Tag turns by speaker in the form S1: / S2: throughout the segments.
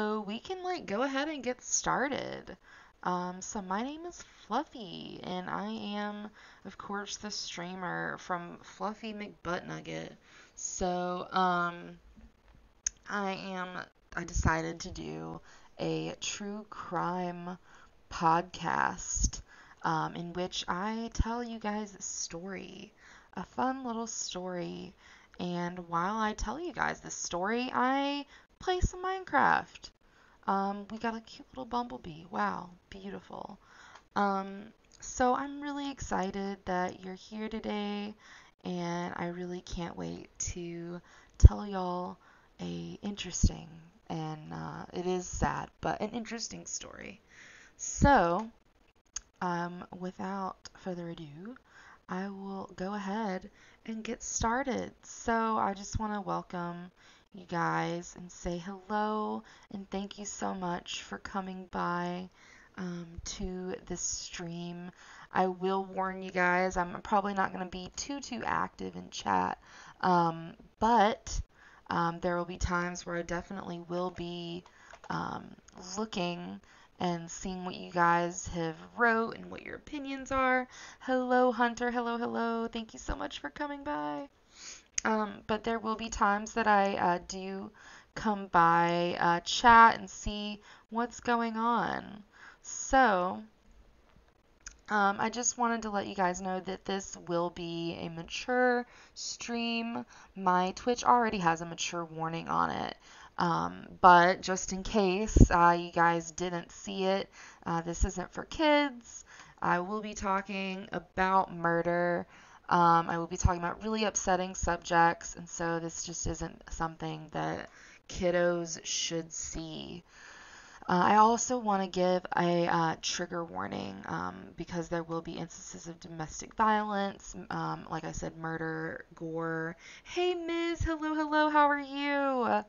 S1: So we can like go ahead and get started. Um, so my name is Fluffy, and I am, of course, the streamer from Fluffy McButtnugget. So, um, I am, I decided to do a true crime podcast um, in which I tell you guys a story, a fun little story. And while I tell you guys this story, I play some Minecraft. Um, we got a cute little bumblebee. Wow, beautiful. Um, so I'm really excited that you're here today, and I really can't wait to tell y'all a interesting and uh, it is sad, but an interesting story. So, um, without further ado, I will go ahead and get started. So, I just want to welcome you guys and say hello and thank you so much for coming by um, to this stream. I will warn you guys, I'm probably not going to be too, too active in chat, um, but um, there will be times where I definitely will be um, looking and seeing what you guys have wrote and what your opinions are. Hello, Hunter. Hello, hello. Thank you so much for coming by. Um, but there will be times that I uh, do come by uh, chat and see what's going on. So, um, I just wanted to let you guys know that this will be a mature stream. My Twitch already has a mature warning on it. Um, but just in case uh, you guys didn't see it, uh, this isn't for kids. I will be talking about murder. Um, I will be talking about really upsetting subjects, and so this just isn't something that kiddos should see. Uh, I also want to give a uh, trigger warning um, because there will be instances of domestic violence, um, like I said, murder, gore. Hey, Ms. Hello, hello. How are you?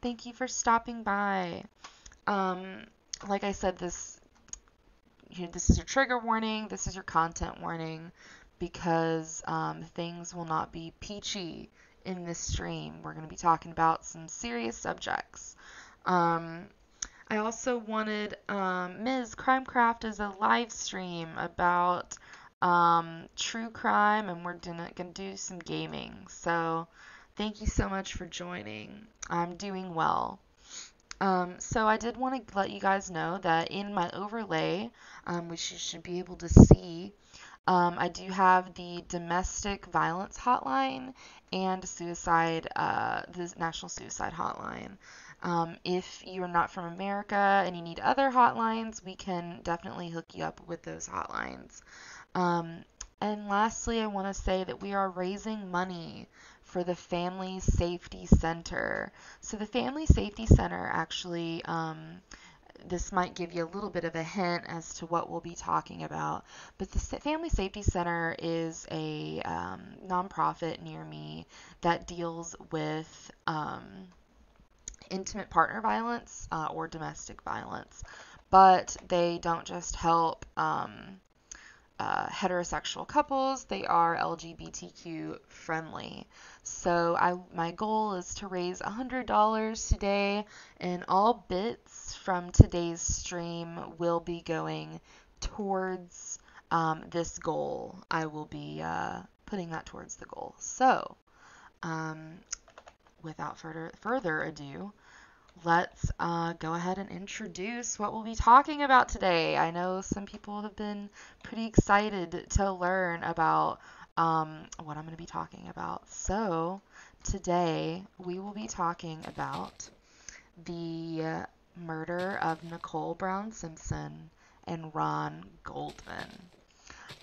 S1: Thank you for stopping by. Um, like I said, this you know, this is your trigger warning. This is your content warning because um, things will not be peachy in this stream. We're going to be talking about some serious subjects. Um, I also wanted um, Ms. Crimecraft is a live stream about um, true crime, and we're going to do some gaming. So thank you so much for joining. I'm doing well. Um, so I did want to let you guys know that in my overlay, um, which you should be able to see, um, I do have the domestic violence hotline and suicide, uh, the National Suicide Hotline. Um, if you're not from America and you need other hotlines, we can definitely hook you up with those hotlines. Um, and lastly, I want to say that we are raising money for the Family Safety Center. So, the Family Safety Center actually um, this might give you a little bit of a hint as to what we'll be talking about. But the Family Safety Center is a um, nonprofit near me that deals with um, intimate partner violence uh, or domestic violence. But they don't just help um, uh, heterosexual couples, they are LGBTQ friendly. So I, my goal is to raise $100 today, and all bits from today's stream will be going towards um, this goal. I will be uh, putting that towards the goal. So, um, without further further ado, let's uh, go ahead and introduce what we'll be talking about today. I know some people have been pretty excited to learn about um, what I'm going to be talking about. So, today we will be talking about the murder of Nicole Brown Simpson and Ron Goldman.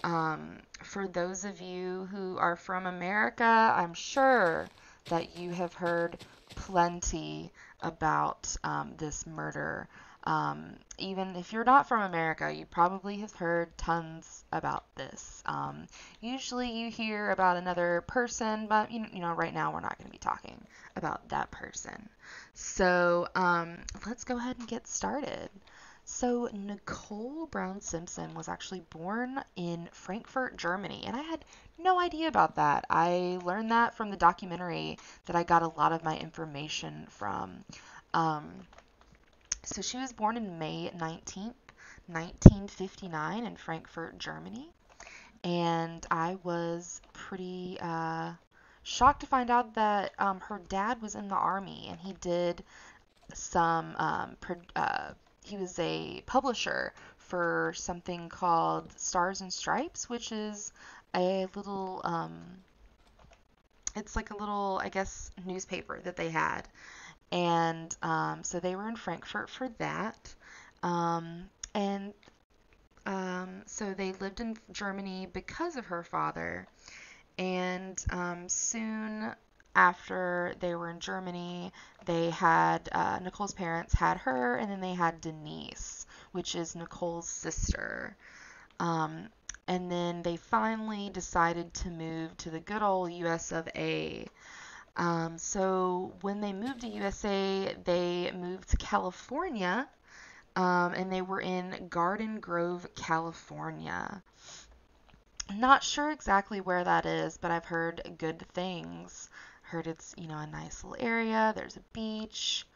S1: Um, for those of you who are from America, I'm sure that you have heard plenty about um, this murder. Um, even if you're not from America, you probably have heard tons about this. Um, usually you hear about another person, but you, you know, right now we're not going to be talking about that person. So um, let's go ahead and get started. So, Nicole Brown Simpson was actually born in Frankfurt, Germany, and I had no idea about that. I learned that from the documentary that I got a lot of my information from. Um, so she was born in May 19th, 1959, in Frankfurt, Germany. And I was pretty uh, shocked to find out that um, her dad was in the army and he did some, um, uh, he was a publisher for something called Stars and Stripes, which is a little, um, it's like a little, I guess, newspaper that they had. And um, so they were in Frankfurt for that. Um, and um, so they lived in Germany because of her father. And um, soon after they were in Germany, they had uh, Nicole's parents had her, and then they had Denise, which is Nicole's sister. Um, and then they finally decided to move to the good old US of A. Um, so when they moved to USA, they moved to California, um, and they were in Garden Grove, California. Not sure exactly where that is, but I've heard good things. Heard it's you know a nice little area. There's a beach,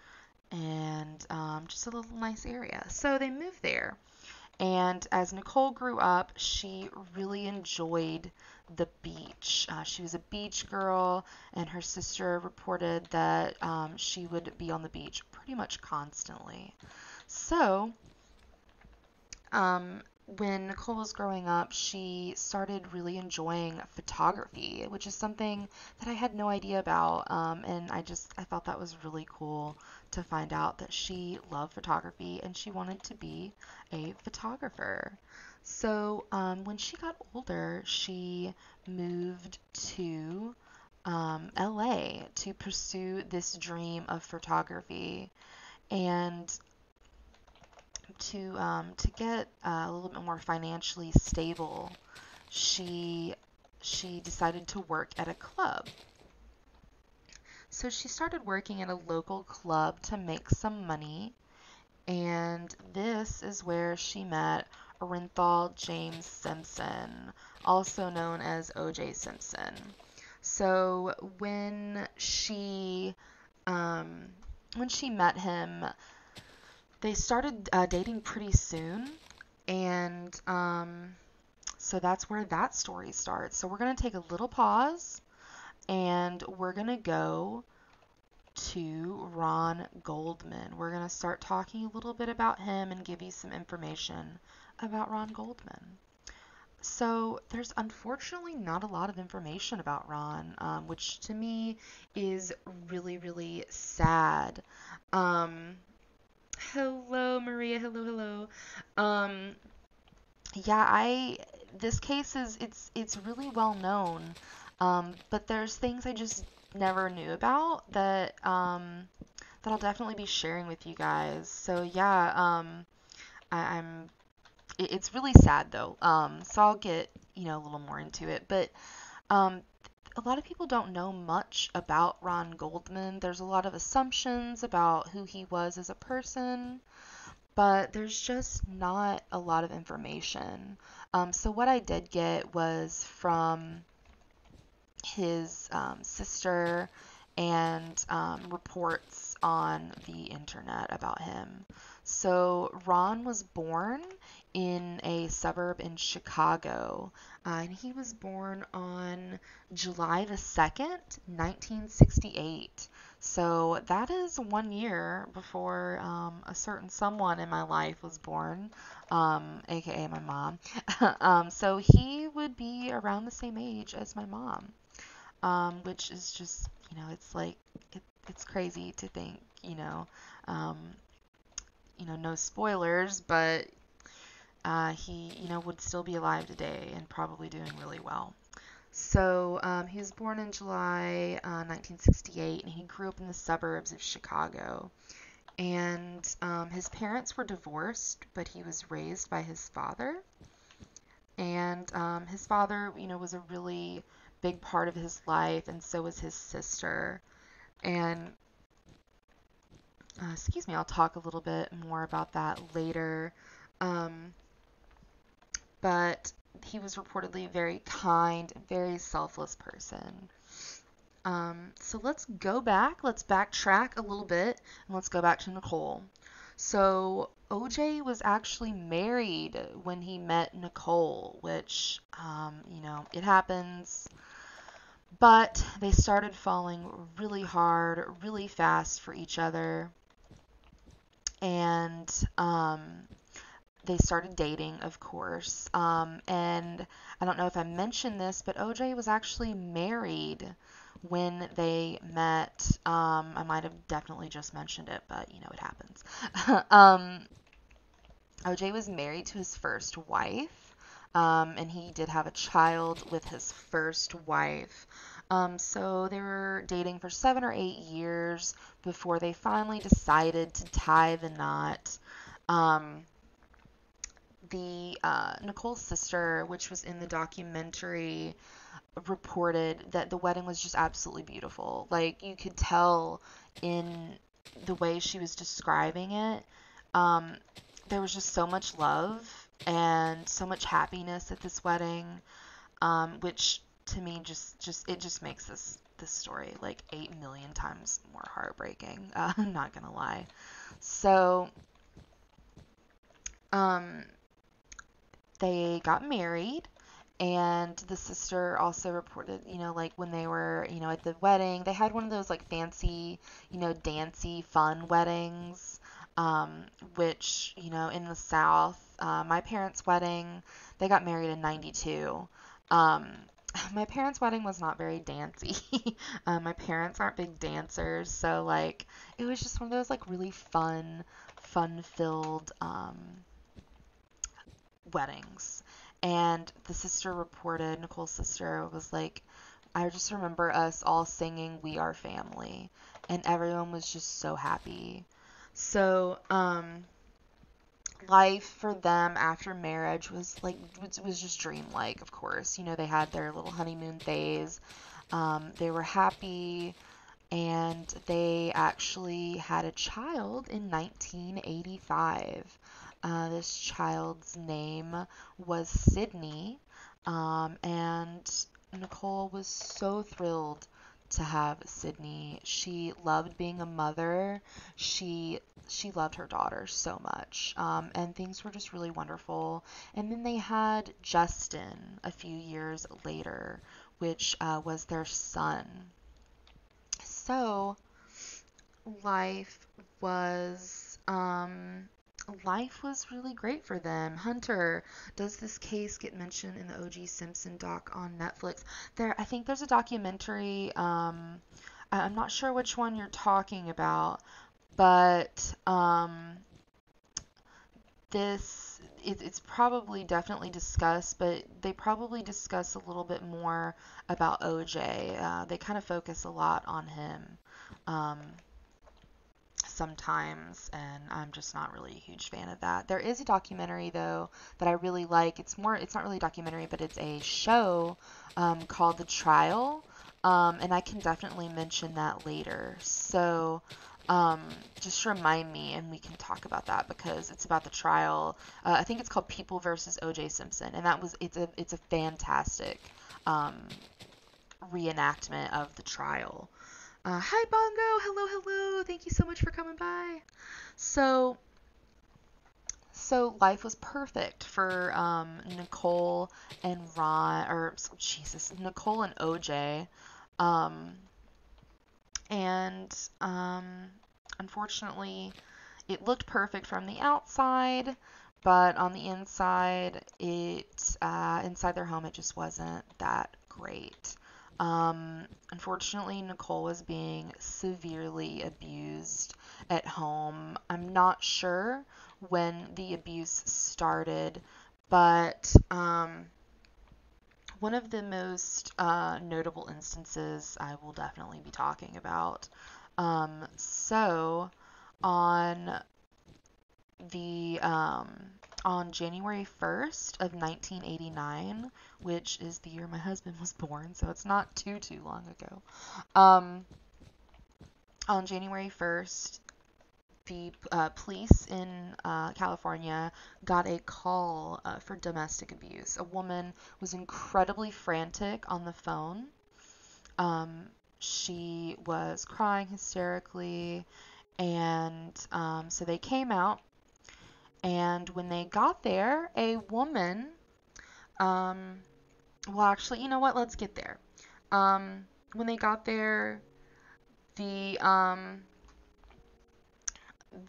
S1: and um, just a little nice area. So they moved there. And as Nicole grew up, she really enjoyed the beach. Uh, she was a beach girl, and her sister reported that um, she would be on the beach pretty much constantly. So, um, when Nicole was growing up, she started really enjoying photography, which is something that I had no idea about. Um, and I just, I thought that was really cool to find out that she loved photography and she wanted to be a photographer. So um, when she got older, she moved to um, LA to pursue this dream of photography. And to um, to get uh, a little bit more financially stable, she she decided to work at a club. So she started working at a local club to make some money, and this is where she met Orenthal James Simpson, also known as O.J. Simpson. So when she um, when she met him, they started uh, dating pretty soon, and um, so that's where that story starts. So we're gonna take a little pause, and we're gonna go to Ron Goldman. We're gonna start talking a little bit about him and give you some information about Ron Goldman. So there's unfortunately not a lot of information about Ron, um, which to me is really, really sad. Um, Hello, Maria. Hello, hello. Um, yeah, I this case is it's it's really well known, um, but there's things I just never knew about that um, that I'll definitely be sharing with you guys. So yeah, um, I, I'm. It, it's really sad though. Um, so I'll get you know a little more into it, but um, a lot of people don't know much about Ron Goldman. There's a lot of assumptions about who he was as a person, but there's just not a lot of information. Um, so, what I did get was from his um, sister and um, reports on the internet about him. So, Ron was born in a suburb in Chicago. Uh, and he was born on July the 2nd, 1968. So that is one year before um, a certain someone in my life was born, um, aka my mom. um, so he would be around the same age as my mom, um, which is just, you know, it's like, it, it's crazy to think, you know, um, you know, no spoilers, but uh, he, you know, would still be alive today and probably doing really well. So um, he was born in July uh, 1968, and he grew up in the suburbs of Chicago. And um, his parents were divorced, but he was raised by his father. And um, his father, you know, was a really big part of his life, and so was his sister. And uh, excuse me, I'll talk a little bit more about that later. Um, but he was reportedly a very kind, very selfless person. Um, so let's go back, let's backtrack a little bit, and let's go back to Nicole. So OJ was actually married when he met Nicole, which, um, you know, it happens. But they started falling really hard, really fast for each other. And um, they started dating, of course. Um, and I don't know if I mentioned this, but OJ was actually married when they met. Um, I might have definitely just mentioned it, but you know, it happens. um, OJ was married to his first wife, um, and he did have a child with his first wife. Um, so they were dating for seven or eight years before they finally decided to tie the knot. Um, the uh, Nicole's sister, which was in the documentary, reported that the wedding was just absolutely beautiful. Like you could tell in the way she was describing it, um, there was just so much love and so much happiness at this wedding, um, which to me just just it just makes this this story like eight million times more heartbreaking. Uh, I'm not gonna lie. So, um, they got married and the sister also reported you know like when they were you know at the wedding they had one of those like fancy you know dancy fun weddings um, which you know in the south uh, my parents wedding they got married in 92 um, my parents wedding was not very dancy uh, my parents aren't big dancers so like it was just one of those like really fun fun filled um, weddings. And the sister reported, Nicole's sister was like, I just remember us all singing We Are Family. And everyone was just so happy. So, um, life for them after marriage was like was, was just dreamlike of course you know they had their little honeymoon phase um, they were happy and they actually had a child in 1985 uh, this child's name was Sydney, um, and Nicole was so thrilled to have Sydney. She loved being a mother. She she loved her daughter so much, um, and things were just really wonderful. And then they had Justin a few years later, which uh, was their son. So life was um, life was really great for them. Hunter, does this case get mentioned in the O.J. Simpson doc on Netflix? There, I think there's a documentary. Um, I'm not sure which one you're talking about, but um, this it, it's probably definitely discussed, but they probably discuss a little bit more about OJ. Uh, they kind of focus a lot on him. Um, sometimes, and I'm just not really a huge fan of that. There is a documentary though that I really like. It's more, it's not really a documentary, but it's a show um, called The Trial, um, and I can definitely mention that later. So. Um, just remind me and we can talk about that because it's about the trial. Uh, I think it's called People versus O.J. Simpson, and that was it's a it's a fantastic um, reenactment of the trial. Uh, hi, Bongo. Hello, hello. Thank you so much for coming by. So, so life was perfect for um, Nicole and Ron, or Jesus, Nicole and OJ. Um, and um, unfortunately, it looked perfect from the outside, but on the inside, it uh, inside their home, it just wasn't that great. Um, unfortunately, Nicole was being severely abused at home. I'm not sure when the abuse started, but um, one of the most uh, notable instances I will definitely be talking about. Um, so, on the um, on January 1st of 1989, which is the year my husband was born, so it's not too too long ago. Um, on January 1st, the uh, police in uh, California got a call uh, for domestic abuse. A woman was incredibly frantic on the phone. Um, she was crying hysterically and um, so they came out. And when they got there, a woman, um, well, actually, you know what? Let's get there. Um, when they got there, the um,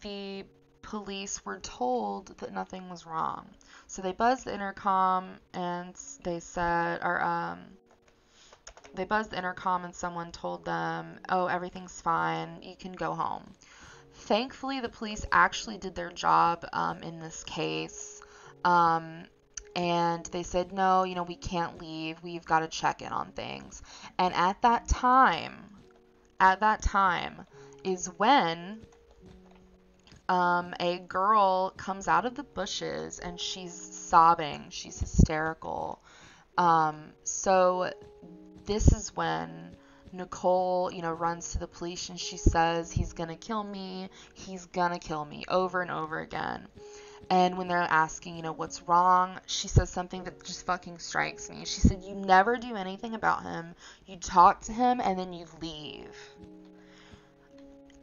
S1: the police were told that nothing was wrong. So they buzzed the intercom and they said, or um, they buzzed the intercom and someone told them, "Oh, everything's fine. You can go home." Thankfully, the police actually did their job um, in this case. Um, and they said, no, you know, we can't leave. We've got to check in on things. And at that time, at that time is when um, a girl comes out of the bushes and she's sobbing. She's hysterical. Um, so this is when Nicole, you know, runs to the police and she says, He's gonna kill me. He's gonna kill me over and over again. And when they're asking, you know, what's wrong, she says something that just fucking strikes me. She said, You never do anything about him. You talk to him and then you leave.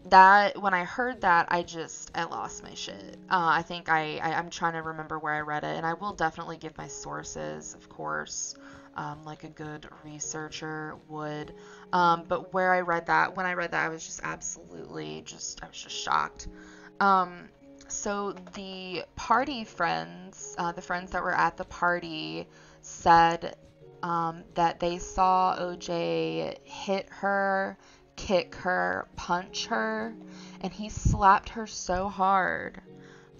S1: That, when I heard that, I just, I lost my shit. Uh, I think I, I, I'm trying to remember where I read it, and I will definitely give my sources, of course um, like a good researcher would. Um, but where I read that, when I read that, I was just absolutely just, I was just shocked. Um, so the party friends, uh, the friends that were at the party, said um, that they saw OJ hit her, kick her, punch her, and he slapped her so hard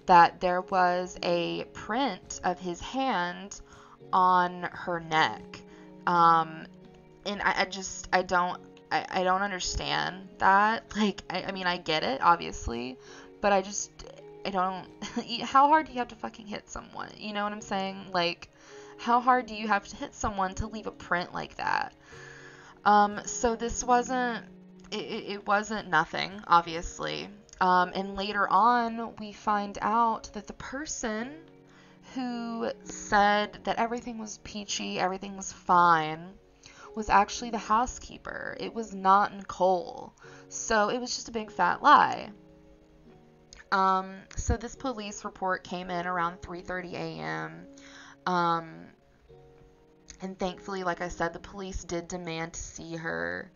S1: that there was a print of his hand on her neck. Um, and I, I just I don't I, I don't understand that. Like I, I mean I get it obviously, but I just I don't. how hard do you have to fucking hit someone? You know what I'm saying? Like how hard do you have to hit someone to leave a print like that? Um, so this wasn't it, it wasn't nothing obviously. Um, and later on, we find out that the person who said that everything was peachy, everything was fine, was actually the housekeeper. It was not Nicole. So it was just a big fat lie. Um, so this police report came in around 3:30 a.m. Um, and thankfully, like I said, the police did demand to see her.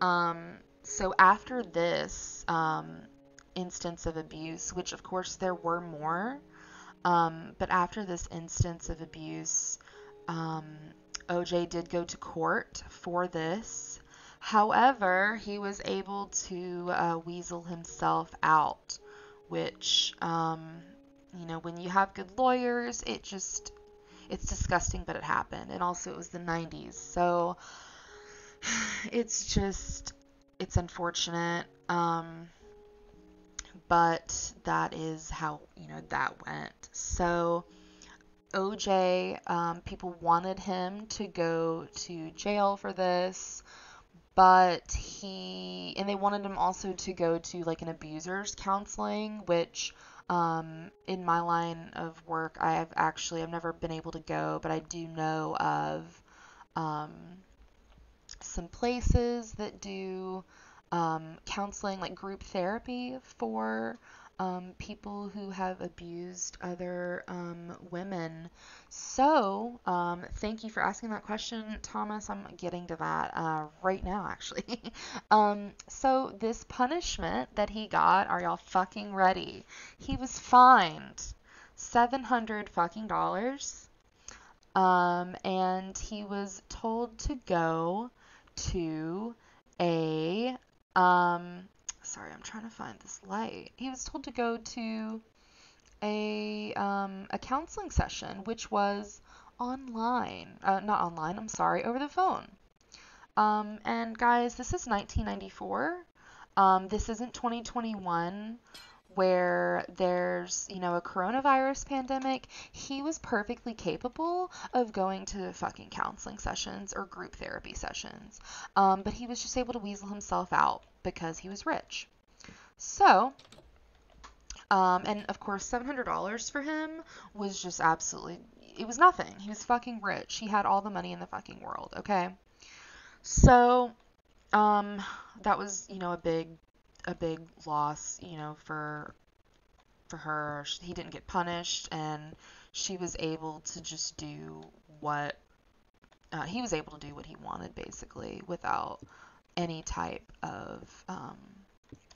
S1: Um, so after this um, instance of abuse, which of course there were more, um, but after this instance of abuse, um, OJ did go to court for this. However, he was able to uh, weasel himself out, which, um, you know, when you have good lawyers, it just, it's disgusting, but it happened. And also, it was the 90s. So, it's just, it's unfortunate. Um, but that is how you know that went. So OJ, um, people wanted him to go to jail for this, but he and they wanted him also to go to like an abusers counseling, which um, in my line of work, I have actually I've never been able to go, but I do know of um, some places that do um, counseling, like group therapy for um, people who have abused other um, women. So, um, thank you for asking that question, Thomas. I'm getting to that uh, right now, actually. Um, so, this punishment that he got, are y'all fucking ready? He was fined 700 fucking dollars. Um, and he was told to go to a um, sorry, I'm trying to find this light. He was told to go to a um, a counseling session, which was online, uh, not online. I'm sorry, over the phone. Um, and guys, this is 1994. Um, this isn't 2021 where there's, you know, a coronavirus pandemic, he was perfectly capable of going to fucking counseling sessions or group therapy sessions. Um, but he was just able to weasel himself out because he was rich. So, um, and of course, $700 for him was just absolutely, it was nothing. He was fucking rich. He had all the money in the fucking world, okay? So, um, that was, you know, a big a big loss, you know, for for her. He didn't get punished, and she was able to just do what uh, he was able to do what he wanted, basically, without any type of um,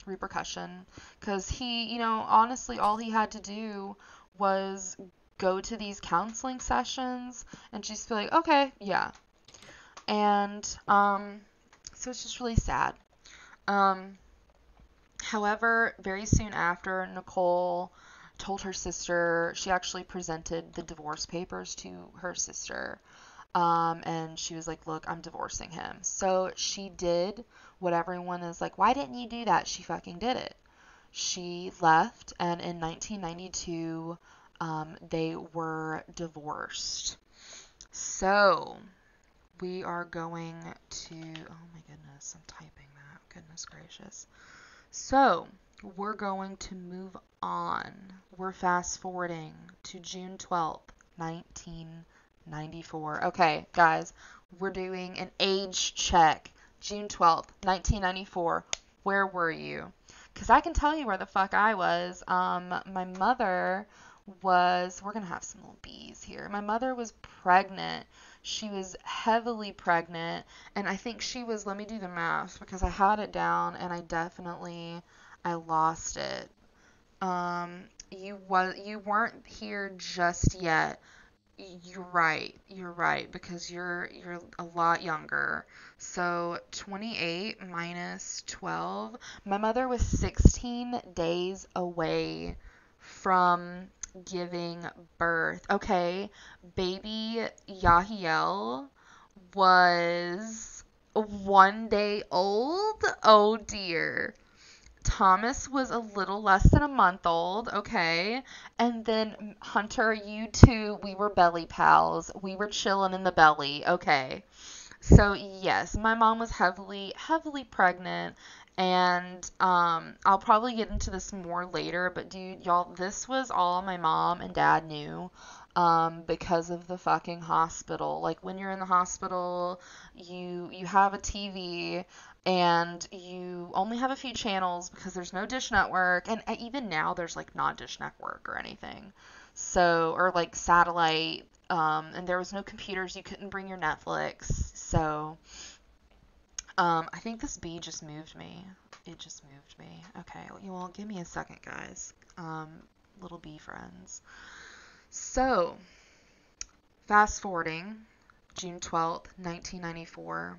S1: repercussion. Because he, you know, honestly, all he had to do was go to these counseling sessions and just be like, okay, yeah. And um, so it's just really sad. Um, however, very soon after, Nicole told her sister, she actually presented the divorce papers to her sister. Um, and she was like, Look, I'm divorcing him. So she did what everyone is like, Why didn't you do that? She fucking did it. She left, and in 1992, um, they were divorced. So we are going to. Oh my goodness, I'm typing that. Goodness gracious. So we're going to move on. We're fast forwarding to June 12th, 1994. Okay, guys, we're doing an age check. June 12th, 1994. Where were you? Because I can tell you where the fuck I was. Um, my mother was, we're going to have some little bees here. My mother was pregnant. She was heavily pregnant. And I think she was, let me do the math because I had it down and I definitely, I lost it. Um, you was you weren't here just yet. You're right. You're right because you're you're a lot younger. So 28 minus 12. My mother was 16 days away from giving birth. Okay, baby Yahiel was one day old. Oh dear. Thomas was a little less than a month old, okay? And then Hunter, you two, we were belly pals. We were chilling in the belly, okay? So, yes, my mom was heavily, heavily pregnant. And um, I'll probably get into this more later, but dude, y'all, this was all my mom and dad knew um, because of the fucking hospital. Like when you're in the hospital, you you have a TV and you only have a few channels because there's no dish network. And uh, even now there's like not dish network or anything. So or like satellite um, and there was no computers. You couldn't bring your netflix. So um, i think this bee just moved me it just moved me okay well give me a second guys um, little bee friends so fast forwarding june 12th 1994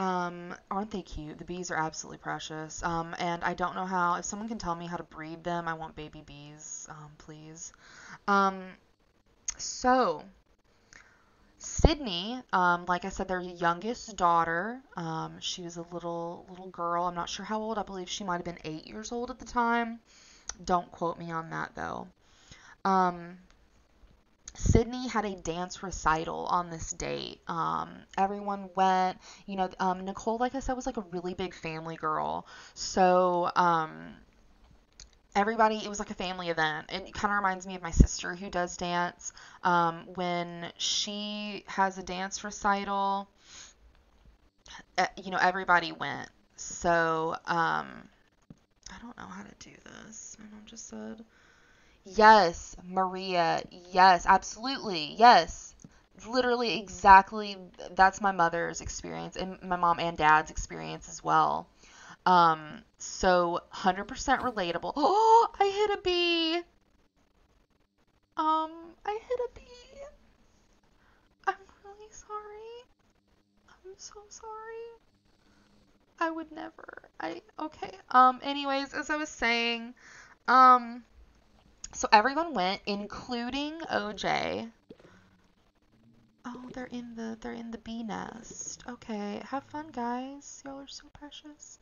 S1: um, aren't they cute? The bees are absolutely precious. Um, and I don't know how, if someone can tell me how to breed them, I want baby bees, um, please. Um, so, Sydney, um, like I said, their youngest daughter, um, she was a little little girl. I'm not sure how old. I believe she might have been eight years old at the time. Don't quote me on that though. Um, Sydney had a dance recital on this date. Um, everyone went. You know, um, Nicole, like I said, was like a really big family girl. So um, everybody, it was like a family event. It kind of reminds me of my sister who does dance. Um, when she has a dance recital, you know, everybody went. So um, I don't know how to do this. My mom just said. Yes, Maria. Yes, absolutely. Yes. Literally exactly that's my mother's experience and my mom and dad's experience as well. Um so 100% relatable. Oh, I hit a bee. Um, I hit a bee. I'm really sorry. I'm so sorry. I would never. I okay. Um anyways, as I was saying, um so everyone went, including OJ. Oh, they're in the they're in the bee nest. Okay, have fun, guys. Y'all are so precious.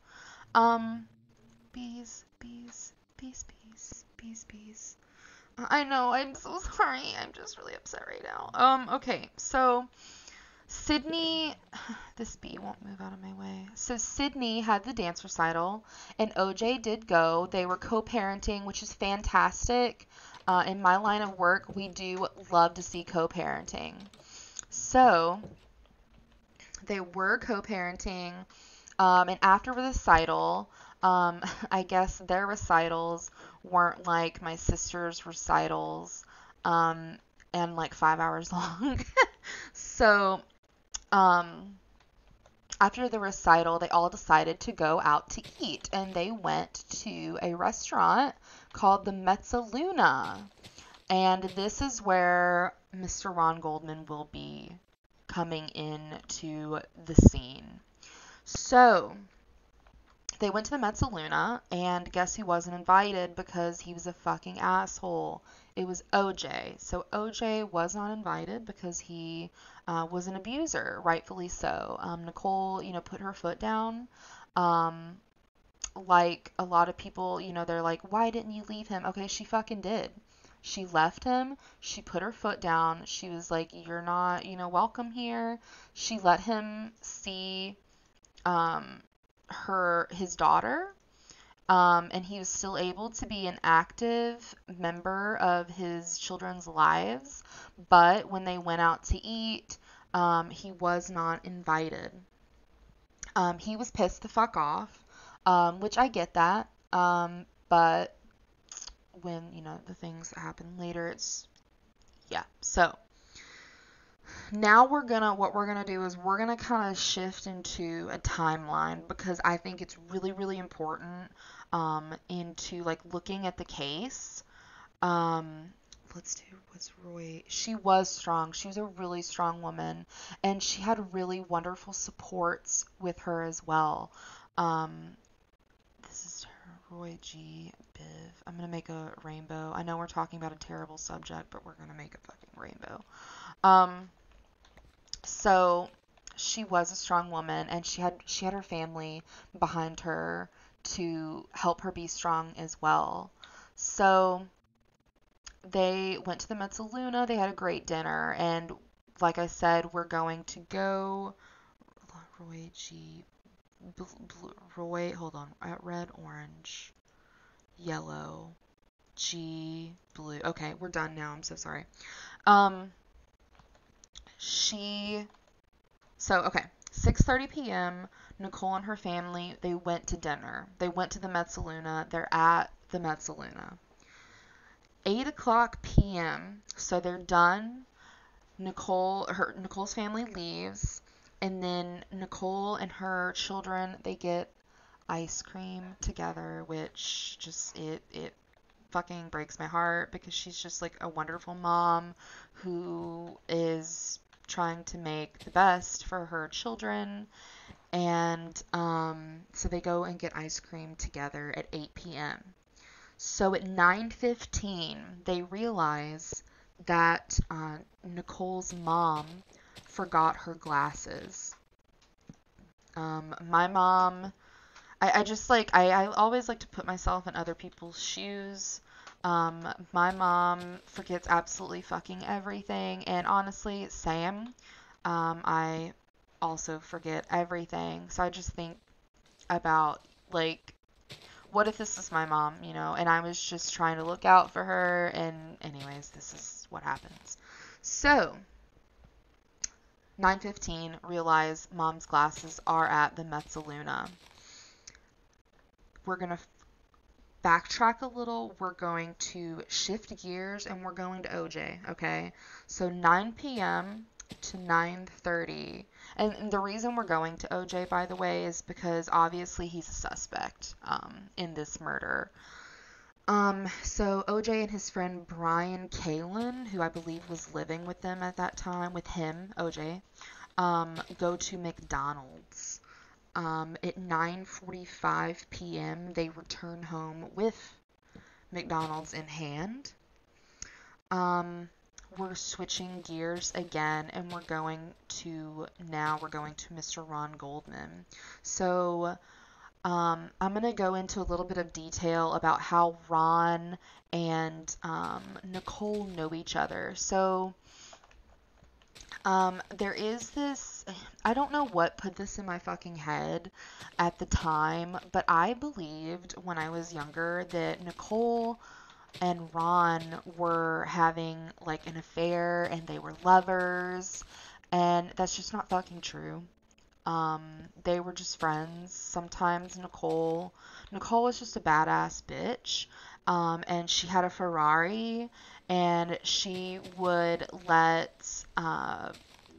S1: Um, bees, bees, bees, bees, bees, bees. Uh, I know. I'm so sorry. I'm just really upset right now. Um. Okay. So. Sydney, this bee won't move out of my way. So Sydney had the dance recital, and OJ did go. They were co-parenting, which is fantastic. Uh, in my line of work, we do love to see co-parenting. So they were co-parenting, um, and after the recital, Um, I guess their recitals weren't like my sister's recitals, um, and like five hours long. so, um, after the recital, they all decided to go out to eat, and they went to a restaurant called the Mezzaluna. And this is where Mr. Ron Goldman will be coming in to the scene. So, they went to the Mezzaluna, and guess who wasn't invited because he was a fucking asshole? It was OJ. So OJ was not invited because he uh, was an abuser, rightfully so. Um, Nicole, you know, put her foot down. Um, like a lot of people, you know, they're like, why didn't you leave him? Okay, she fucking did. She left him. She put her foot down. She was like, you're not, you know, welcome here. She let him see um, her his daughter um, and he was still able to be an active member of his children's lives but when they went out to eat um, he was not invited um, he was pissed the fuck off um, which i get that um, but when you know the things that happen later it's yeah so now we're gonna what we're gonna do is we're gonna kind of shift into a timeline because I think it's really really important um, into like looking at the case. Um, let's do what's Roy. She was strong. She was a really strong woman, and she had really wonderful supports with her as well. Um, Roy G. Biv. I'm gonna make a rainbow. I know we're talking about a terrible subject, but we're gonna make a fucking rainbow. Um, so she was a strong woman and she had she had her family behind her to help her be strong as well. So they went to the Mezzaluna, they had a great dinner and like I said, we're going to go Roy G blue, Roy, hold on, at red, orange, yellow, G, blue. Okay, we're done now. I'm so sorry. Um, she so okay 6:30 p.m. Nicole and her family they went to dinner. They went to the Mezzaluna. They're at the Mezzaluna. 8 o'clock p.m. So they're done. Nicole her Nicole's family leaves, and then Nicole and her children they get ice cream together, which just it it fucking breaks my heart because she's just like a wonderful mom who is trying to make the best for her children. And um, so they go and get ice cream together at 8 p.m. So at 9:15, they realize that uh, Nicole's mom forgot her glasses. Um, my mom, I, I just like I, I always like to put myself in other people's shoes. Um, my mom forgets absolutely fucking everything, and honestly, Sam, um, I also forget everything. So I just think about like, what if this is my mom, you know, and I was just trying to look out for her, and anyways, this is what happens. So. 9:15 realize mom's glasses are at the Mezzaluna. We're going to backtrack a little, we're going to shift gears and we're going to OJ, okay? So 9 p.m. to 9:30. And, and the reason we're going to OJ, by the way, is because obviously he's a suspect um, in this murder. Um, so OJ and his friend Brian Kaelin, who I believe was living with them at that time, with him, OJ, um, go to McDonald's. Um, at 9:45 p.m., they return home with McDonald's in hand. Um, we're switching gears again, and we're going to now we're going to Mr. Ron Goldman. So. Um, I'm going to go into a little bit of detail about how Ron and um, Nicole know each other. So, um, there is this, I don't know what put this in my fucking head at the time, but I believed when I was younger that Nicole and Ron were having like an affair and they were lovers, and that's just not fucking true. Um, they were just friends. Sometimes Nicole, Nicole was just a badass bitch. Um, and she had a Ferrari, and she would let uh,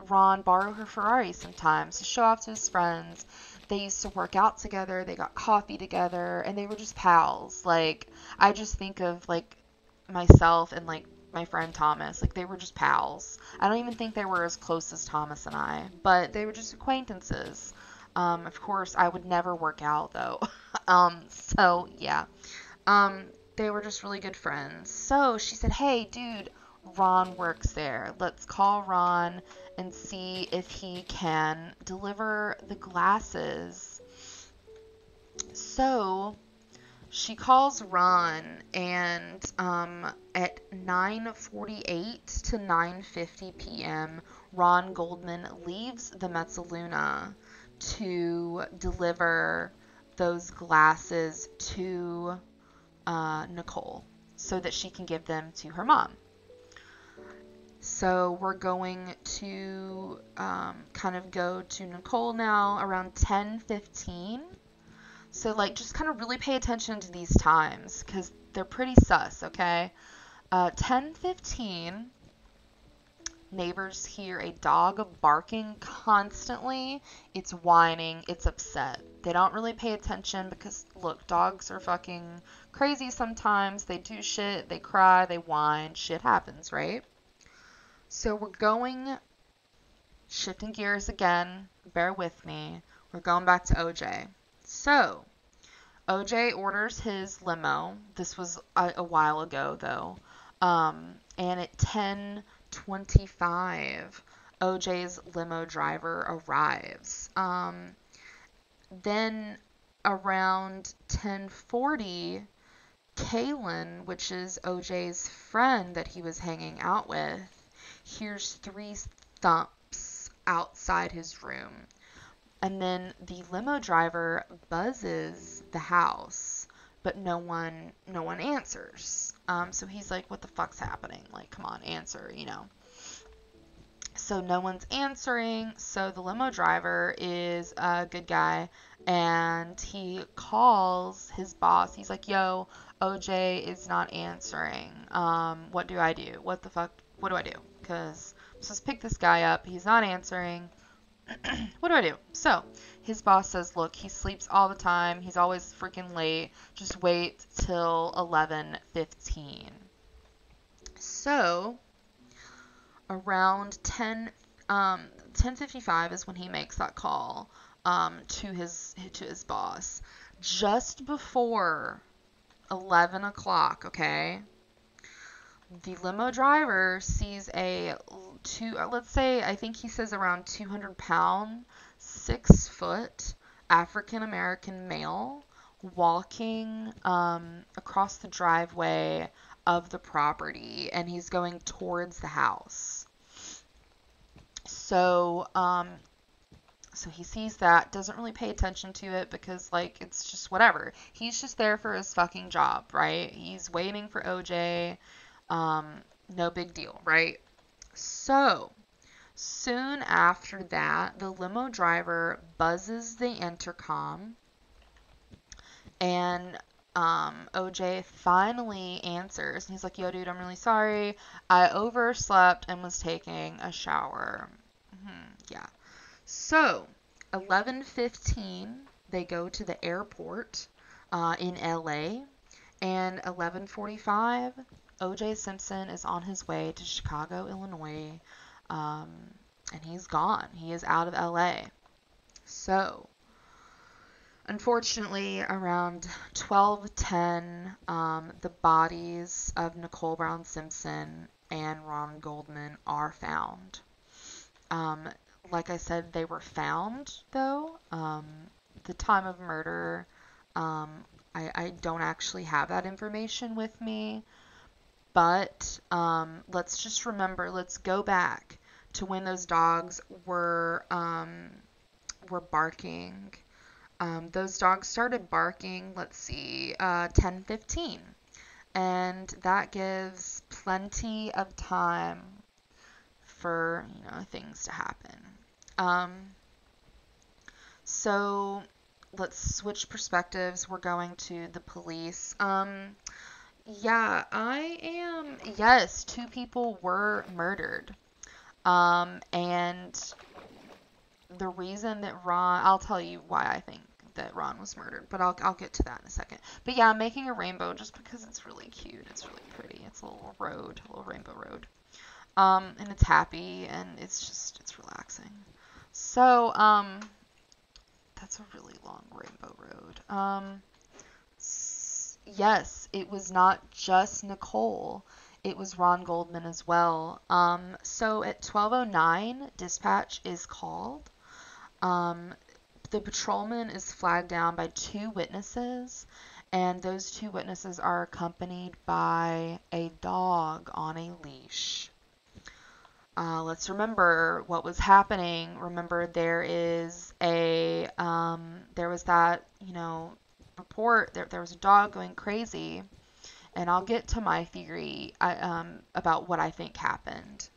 S1: Ron borrow her Ferrari sometimes to show off to his friends. They used to work out together, they got coffee together, and they were just pals. Like, I just think of like myself and like my friend Thomas. Like, they were just pals. I don't even think they were as close as Thomas and I, but they were just acquaintances. Um, of course, I would never work out though. um, so yeah. Um, they were just really good friends. So she said, Hey, dude, Ron works there. Let's call Ron and see if he can deliver the glasses. So she calls Ron, and um, at 9:48 to 9:50 p.m., Ron Goldman leaves the Mezzaluna to deliver those glasses to uh, Nicole so that she can give them to her mom. So we're going to um, kind of go to Nicole now around 10:15. So like just kind of really pay attention to these times because they're pretty sus. Okay, uh, 10:15. Neighbors hear a dog barking constantly. It's whining. It's upset. They don't really pay attention because look, dogs are fucking crazy sometimes. They do shit. They cry. They whine. Shit happens, right? So we're going, shifting gears again, bear with me. We're going back to OJ. So, OJ orders his limo. This was a, a while ago, though. Um, and at 10:25, OJ's limo driver arrives. Um, then around 10:40, Kaelin, which is OJ's friend that he was hanging out with, hears three thumps outside his room. And then the limo driver buzzes the house, but no one no one answers. Um, so he's like, "What the fuck's happening? Like, come on, answer," you know. So no one's answering. So the limo driver is a good guy, and he calls his boss. He's like, "Yo, OJ is not answering. Um, what do I do? What the fuck? What do I do?" because I'm supposed to pick this guy up. He's not answering. what do I do? So his boss says, look, he sleeps all the time. He's always freaking late. Just wait till 11:15. So around 10 um 10:55 is when he makes that call um to his to his boss. Just before 11 o'clock, okay? the limo driver sees a two, uh, let's say, I think he says around 200 pound, six foot African American male walking um, across the driveway of the property and he's going towards the house. So, um, so he sees that, doesn't really pay attention to it because, like, it's just whatever. He's just there for his fucking job, right? He's waiting for OJ. Um, no big deal, right? So, soon after that, the limo driver buzzes the intercom and um, OJ finally answers. And he's like, Yo, dude, I'm really sorry. I overslept and was taking a shower. Mm-hmm, yeah. So, 11:15, they go to the airport uh, in LA, and 11:45, O.J. Simpson is on his way to Chicago, Illinois, um, and he's gone. He is out of LA. So, unfortunately, around 12:10, um, the bodies of Nicole Brown Simpson and Ron Goldman are found. Um, like I said, they were found though. Um, the time of murder, um, I, I don't actually have that information with me. But um, let's just remember, let's go back to when those dogs were um, were barking. Um, those dogs started barking. Let's see, uh, 10:15, and that gives plenty of time for you know things to happen. Um, so let's switch perspectives. We're going to the police. Um, yeah, I am. Yes, two people were murdered. Um, and the reason that Ron, I'll tell you why I think that Ron was murdered, but I'll, I'll get to that in a second. But yeah, I'm making a rainbow just because it's really cute. It's really pretty. It's a little road, a little rainbow road. Um, and it's happy and it's just, it's relaxing. So, um, that's a really long rainbow road. Um, yes, it was not just Nicole. It was Ron Goldman as well. Um, so at 12:09, dispatch is called. Um, the patrolman is flagged down by two witnesses, and those two witnesses are accompanied by a dog on a leash. Uh, let's remember what was happening. Remember, there is a um, there was that you know report. There there was a dog going crazy, and I'll get to my theory um, about what I think happened.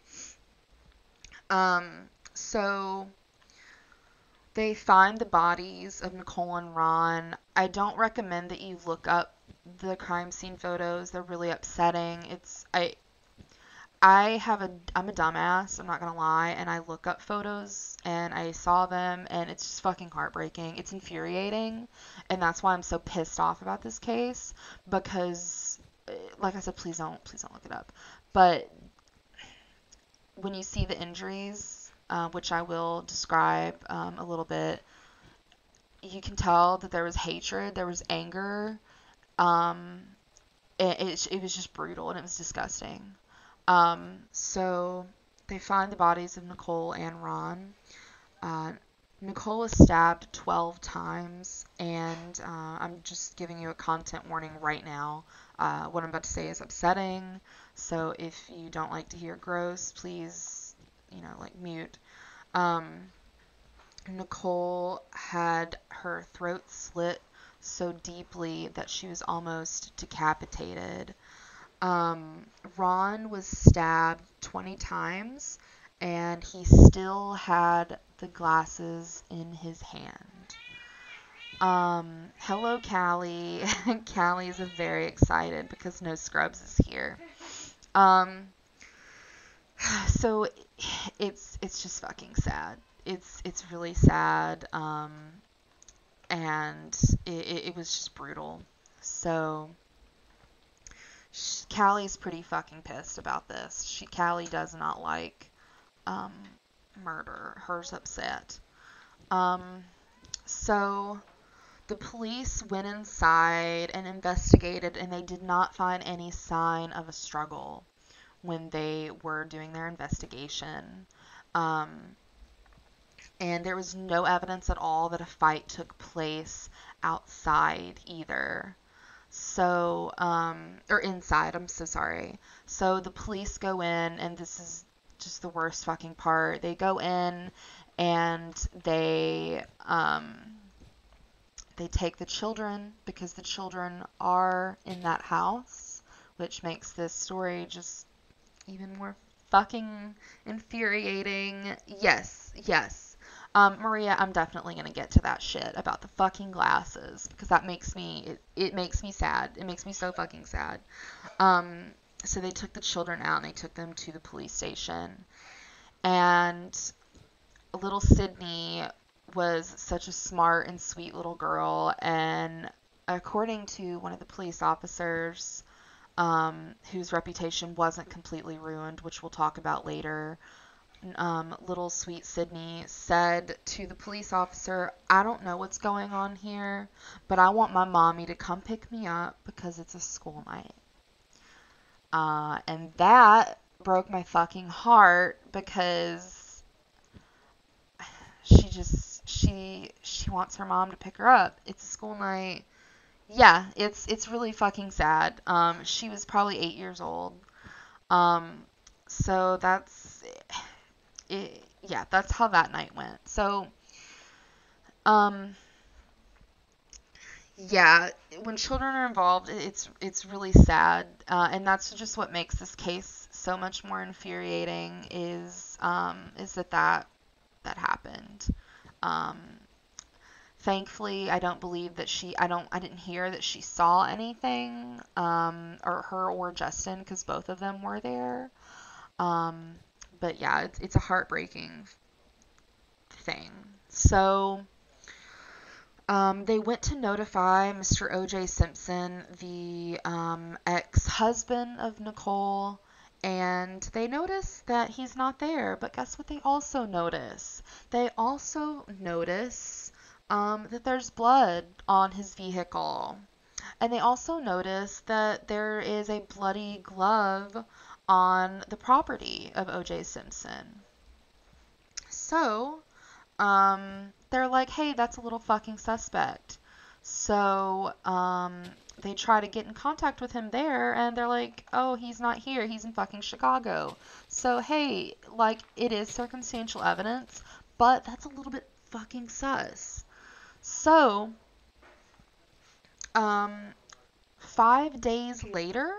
S1: Um, so they find the bodies of Nicole and Ron. I don't recommend that you look up the crime scene photos. They're really upsetting. It's I I have a I'm a dumbass, I'm not going to lie, and I look up photos and I saw them and it's just fucking heartbreaking. It's infuriating, and that's why I'm so pissed off about this case because like I said please don't please don't look it up. But when you see the injuries uh, which I will describe um, a little bit, you can tell that there was hatred, there was anger. Um, it, it, it, was just brutal and it was disgusting. Um, so they find the bodies of Nicole and Ron. Uh, Nicole was stabbed 12 times, and uh, I'm just giving you a content warning right now. Uh, what I'm about to say is upsetting, so if you don't like to hear gross, please you know, like mute. Um, Nicole had her throat slit so deeply that she was almost decapitated. Um, Ron was stabbed 20 times and he still had the glasses in his hand. Um, hello, Callie. Callie is very excited because no scrubs is here. Um, so it's it's just fucking sad. It's it's really sad, um, and it, it was just brutal. So Callie's pretty fucking pissed about this. She Callie does not like um, murder. Her's upset. Um, so the police went inside and investigated, and they did not find any sign of a struggle when they were doing their investigation. Um, and there was no evidence at all that a fight took place outside either. So, um, or inside, I'm so sorry. So the police go in, and this is just the worst fucking part. They go in and they, um, they take the children because the children are in that house, which makes this story just even more fucking infuriating. Yes, yes. Um, Maria, I'm definitely gonna get to that shit about the fucking glasses because that makes me it, it makes me sad. It makes me so fucking sad. Um, so they took the children out and they took them to the police station, and little Sydney was such a smart and sweet little girl, and according to one of the police officers, um, whose reputation wasn't completely ruined, which we'll talk about later. Um, little sweet Sydney said to the police officer, I don't know what's going on here, but I want my mommy to come pick me up because it's a school night. Uh, and that broke my fucking heart because she just she she wants her mom to pick her up. It's a school night yeah, it's it's really fucking sad. Um, she was probably eight years old. Um, so that's it, yeah, that's how that night went. So, um, yeah, when children are involved, it's it's really sad, uh, and that's just what makes this case so much more infuriating. Is um, is that that that happened. Um, Thankfully, I don't believe that she, I don't, I didn't hear that she saw anything, um, or her or Justin, because both of them were there. Um, but yeah, it's, it's a heartbreaking thing. So, um, they went to notify Mr. O.J. Simpson, the um, ex husband of Nicole, and they notice that he's not there. But guess what they also notice? They also notice um, that there's blood on his vehicle. And they also notice that there is a bloody glove on the property of O.J. Simpson. So, um, they're like, hey, that's a little fucking suspect. So, um, they try to get in contact with him there, and they're like, oh, he's not here. He's in fucking Chicago. So, hey, like, it is circumstantial evidence, but that's a little bit fucking sus. So, um, five days later,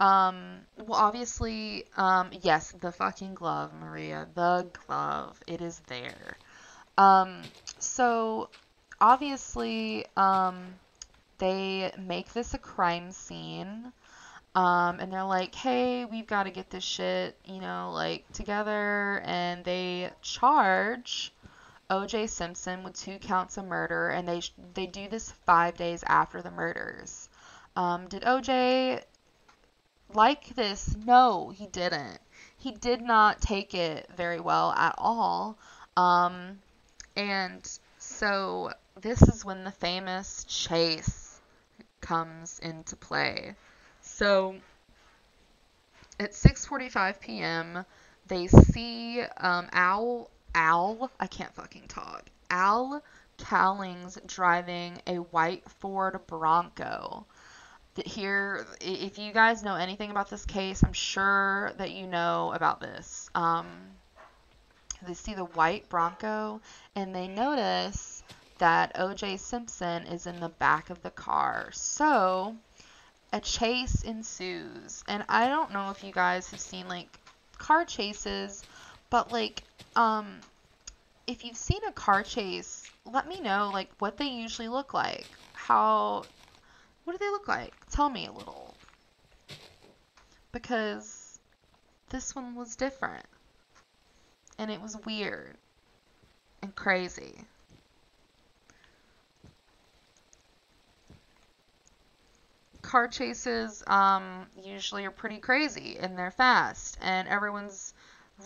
S1: um, well, obviously, um, yes, the fucking glove, Maria, the glove, it is there. Um, so, obviously, um, they make this a crime scene. Um, and they're like, hey, we've got to get this shit, you know, like together. And they charge O.J. Simpson with two counts of murder, and they they do this five days after the murders. Um, did O.J. like this? No, he didn't. He did not take it very well at all. Um, and so this is when the famous chase comes into play. So at 6:45 p.m., they see um, Al Al, I can't fucking talk. Al Cowlings driving a white Ford Bronco. Here, if you guys know anything about this case, I'm sure that you know about this. Um, they see the white Bronco and they notice that OJ Simpson is in the back of the car. So, a chase ensues. And I don't know if you guys have seen like car chases, but like um, if you've seen a car chase, let me know like what they usually look like. How what do they look like? Tell me a little. Because this one was different. And it was weird and crazy. Car chases um, usually are pretty crazy and they're fast and everyone's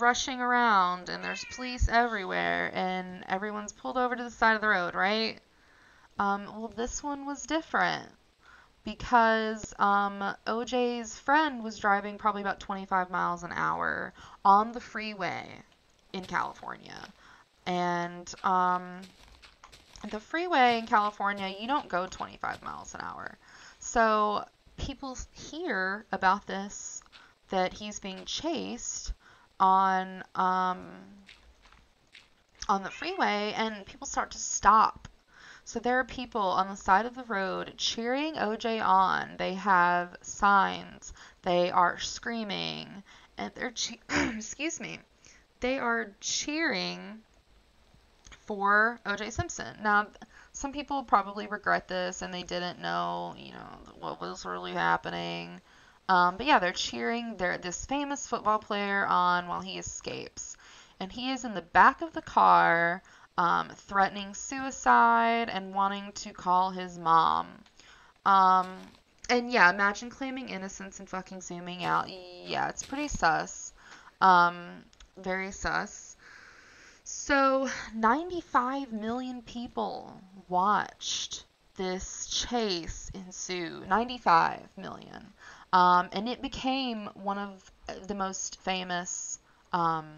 S1: rushing around and there's police everywhere and everyone's pulled over to the side of the road, right? Um, well, this one was different because um, OJ's friend was driving probably about 25 miles an hour on the freeway in California. And um, the freeway in California, you don't go 25 miles an hour. So people hear about this that he's being chased on um, on the freeway, and people start to stop. So there are people on the side of the road cheering OJ on. They have signs. They are screaming, and they're che- excuse me. They are cheering for OJ Simpson. Now, some people probably regret this and they didn't know, you know, what was really happening. Um, but yeah, they're cheering their this famous football player on while he escapes, and he is in the back of the car, um, threatening suicide and wanting to call his mom. Um, and yeah, imagine claiming innocence and fucking zooming out. Yeah, it's pretty sus. Um, very sus. So, 95 million people watched this chase ensue. 95 million. Um, and it became one of the most famous, um,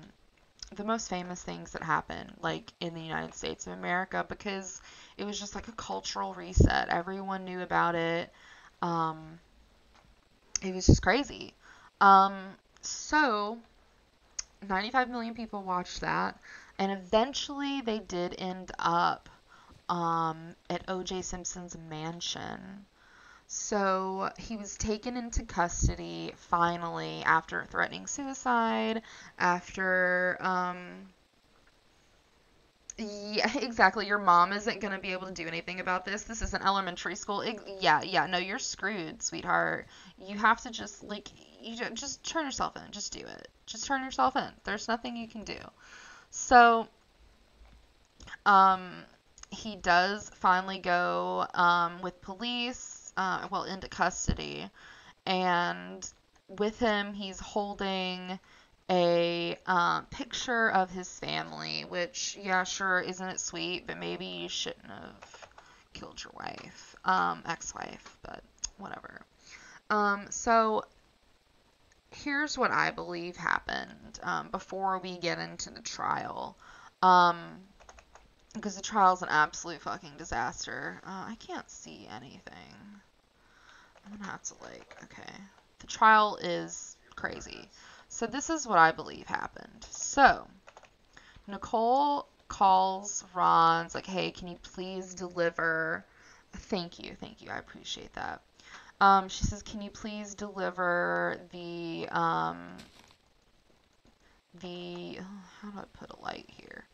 S1: the most famous things that happened, like in the United States of America, because it was just like a cultural reset. Everyone knew about it. Um, it was just crazy. Um, so, 95 million people watched that, and eventually they did end up um, at O.J. Simpson's mansion. So he was taken into custody finally after threatening suicide, after um, Yeah, exactly. Your mom isn't going to be able to do anything about this. This is an elementary school. Ex- yeah, yeah. No, you're screwed, sweetheart. You have to just like you just turn yourself in. Just do it. Just turn yourself in. There's nothing you can do. So, um, he does finally go um, with police, uh, well, into custody, and with him he's holding a um, picture of his family, which, yeah, sure, isn't it sweet, but maybe you shouldn't have killed your wife, um, ex-wife, but whatever. Um, so here's what I believe happened um, before we get into the trial. Um, because the trial's an absolute fucking disaster. Uh, I can't see anything. I'm gonna have to like, okay. The trial is crazy. So this is what I believe happened. So Nicole calls Ron's like, hey, can you please deliver? Thank you, thank you, I appreciate that. Um, she says, can you please deliver the um, the how do I put a light here?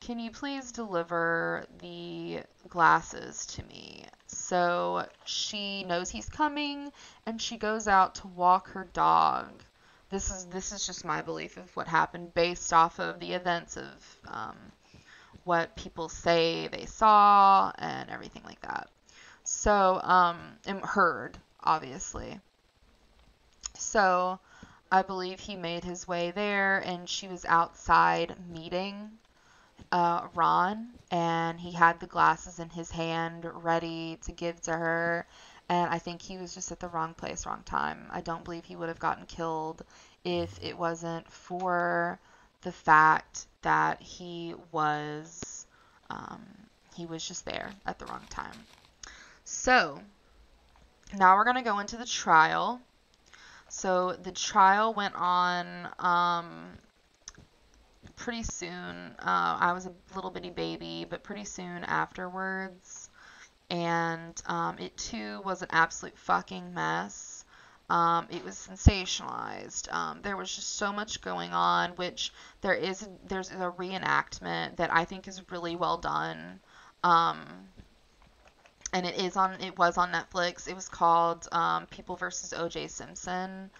S1: Can you please deliver the glasses to me? So she knows he's coming and she goes out to walk her dog this is this is just my belief of what happened based off of the events of um, what people say they saw and everything like that. So um, and heard obviously. So I believe he made his way there, and she was outside meeting uh, Ron, and he had the glasses in his hand ready to give to her and I think he was just at the wrong place, wrong time. I don't believe he would have gotten killed if it wasn't for the fact that he was um, he was just there at the wrong time. So now we're gonna go into the trial. So the trial went on um, pretty soon. Uh, I was a little bitty baby, but pretty soon afterwards and um, it too was an absolute fucking mess. Um, it was sensationalized. Um, there was just so much going on, which there is there's a reenactment that I think is really well done. Um, and it is on it was on Netflix. It was called um, People versus O.J. Simpson,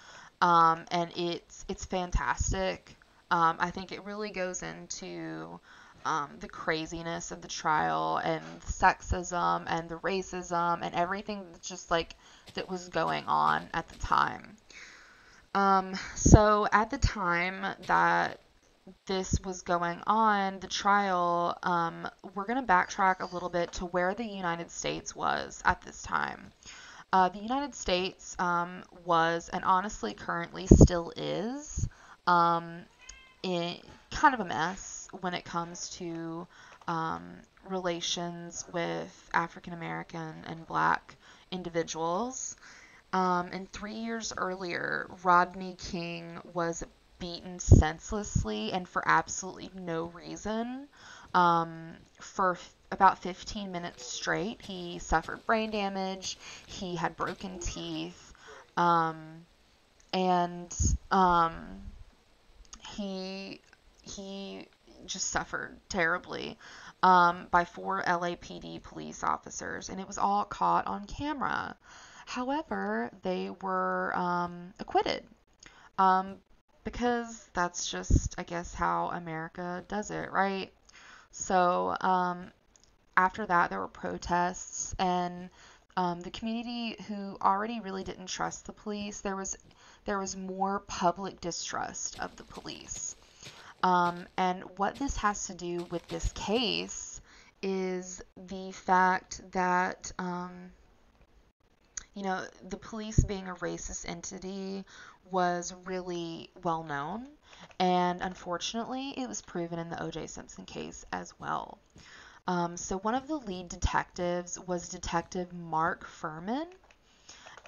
S1: um, and it's it's fantastic. I think it really goes into um, the craziness of the trial and the sexism and the racism and everything just like that was going on at the time. Um, so at the time that this was going on, the trial, um, we're going to backtrack a little bit to where the United States was at this time. Uh, the United States um, was, and honestly currently still is, um, in kind of a mess when it comes to um, relations with African American and black individuals. Um, and three years earlier, Rodney King was beaten senselessly and for absolutely no reason um, for f- about 15 minutes straight. He suffered brain damage, he had broken teeth, um, and um, he he just suffered terribly um, by four LAPD police officers, and it was all caught on camera. However, they were um, acquitted um, because that's just, I guess, how America does it, right? So um, after that, there were protests, and um, the community who already really didn't trust the police, there was there was more public distrust of the police. Um, and what this has to do with this case is the fact that, um, you know, the police being a racist entity was really well known. And unfortunately, it was proven in the O.J. Simpson case as well. Um, so, one of the lead detectives was Detective Mark Fuhrman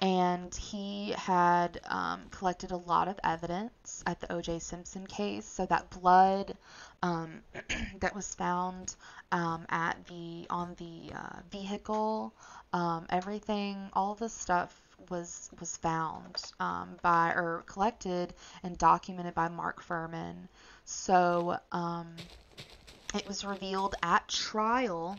S1: and he had um, collected a lot of evidence at the O.J. Simpson case. So that blood um, that was found um, at the on the uh, vehicle, um, everything, all this stuff was was found um, by or collected and documented by Mark Fuhrman. So um, it was revealed at trial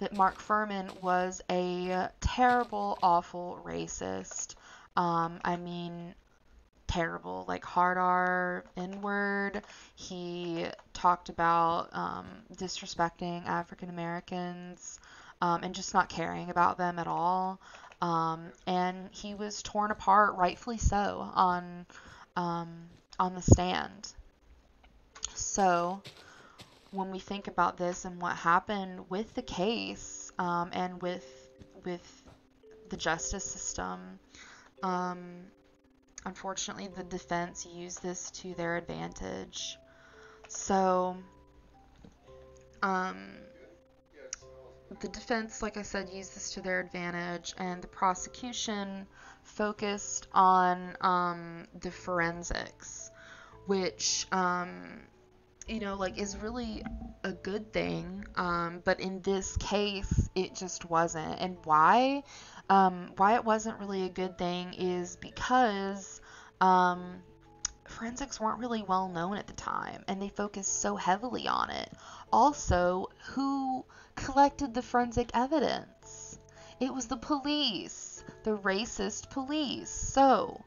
S1: that Mark Fuhrman was a terrible, awful racist. Um, I mean, terrible, like hard R, N word. He talked about um, disrespecting African Americans um, and just not caring about them at all. Um, and he was torn apart, rightfully so, on um, on the stand. So when we think about this and what happened with the case um, and with with the justice system, um, unfortunately, the defense used this to their advantage. So, um, the defense, like I said, used this to their advantage, and the prosecution focused on um, the forensics, which um, you know, like is really a good thing. Um, but in this case, it just wasn't. And why? Um, why it wasn't really a good thing is because um, forensics weren't really well known at the time, and they focused so heavily on it. Also, who collected the forensic evidence? It was the police, the racist police. So,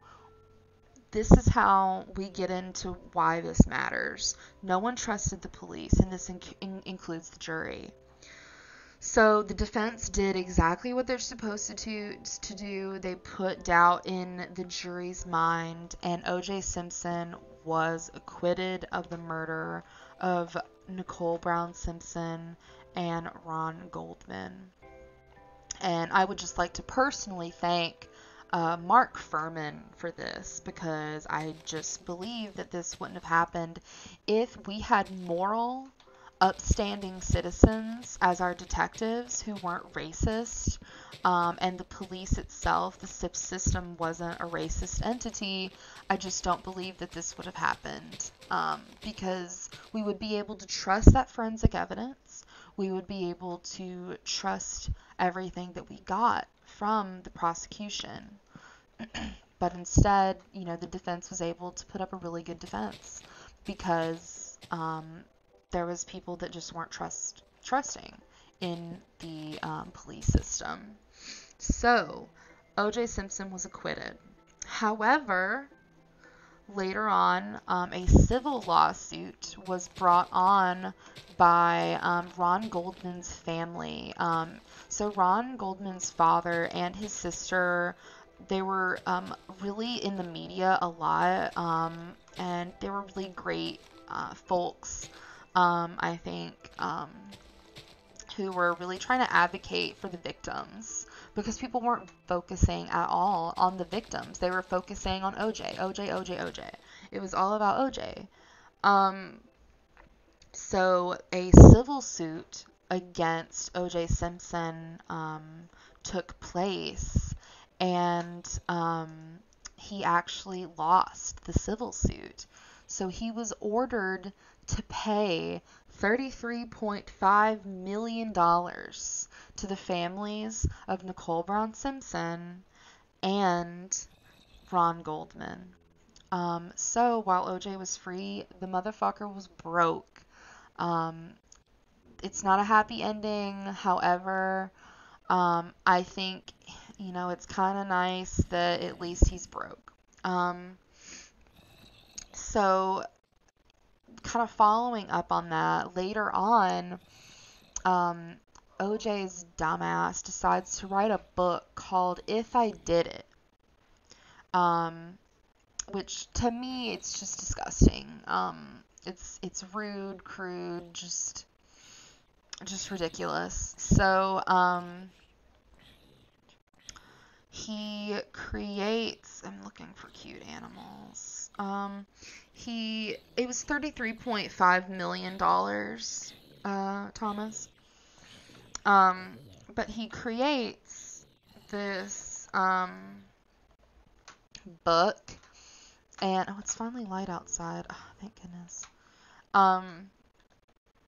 S1: this is how we get into why this matters. No one trusted the police, and this inc- in- includes the jury. So the defense did exactly what they're supposed to to do. They put doubt in the jury's mind, and O.J. Simpson was acquitted of the murder of Nicole Brown Simpson and Ron Goldman. And I would just like to personally thank uh, Mark Fuhrman for this because I just believe that this wouldn't have happened if we had moral, upstanding citizens as our detectives who weren't racist, um, and the police itself, the SIP system wasn't a racist entity. I just don't believe that this would have happened um, because we would be able to trust that forensic evidence. We would be able to trust everything that we got from the prosecution. but instead, you know, the defense was able to put up a really good defense because um, there was people that just weren't trust trusting in the um, police system. So, O.J. Simpson was acquitted. However, later on, um, a civil lawsuit was brought on by um, Ron Goldman's family. Um, so Ron Goldman's father and his sister, they were um, really in the media a lot, um, and they were really great uh, folks. Um, I think um, who were really trying to advocate for the victims because people weren't focusing at all on the victims. They were focusing on OJ, OJ, OJ, OJ. It was all about OJ. Um, so a civil suit against OJ Simpson um, took place, and um, he actually lost the civil suit. So he was ordered to pay $33.5 million to the families of Nicole Brown Simpson and Ron Goldman. Um, so while OJ was free, the motherfucker was broke. Um, it's not a happy ending. However, um, I think, you know, it's kind of nice that at least he's broke. Um, so, kind of following up on that, later on, um, OJ's dumbass decides to write a book called If I Did It. Um, which to me it's just disgusting. Um, it's it's rude, crude, just just ridiculous. So um, he creates. I'm looking for cute animals. Um, he it was thirty three point five million dollars. Uh, Thomas. Um, but he creates this um book and oh, it's finally light outside. Oh, thank goodness. Um,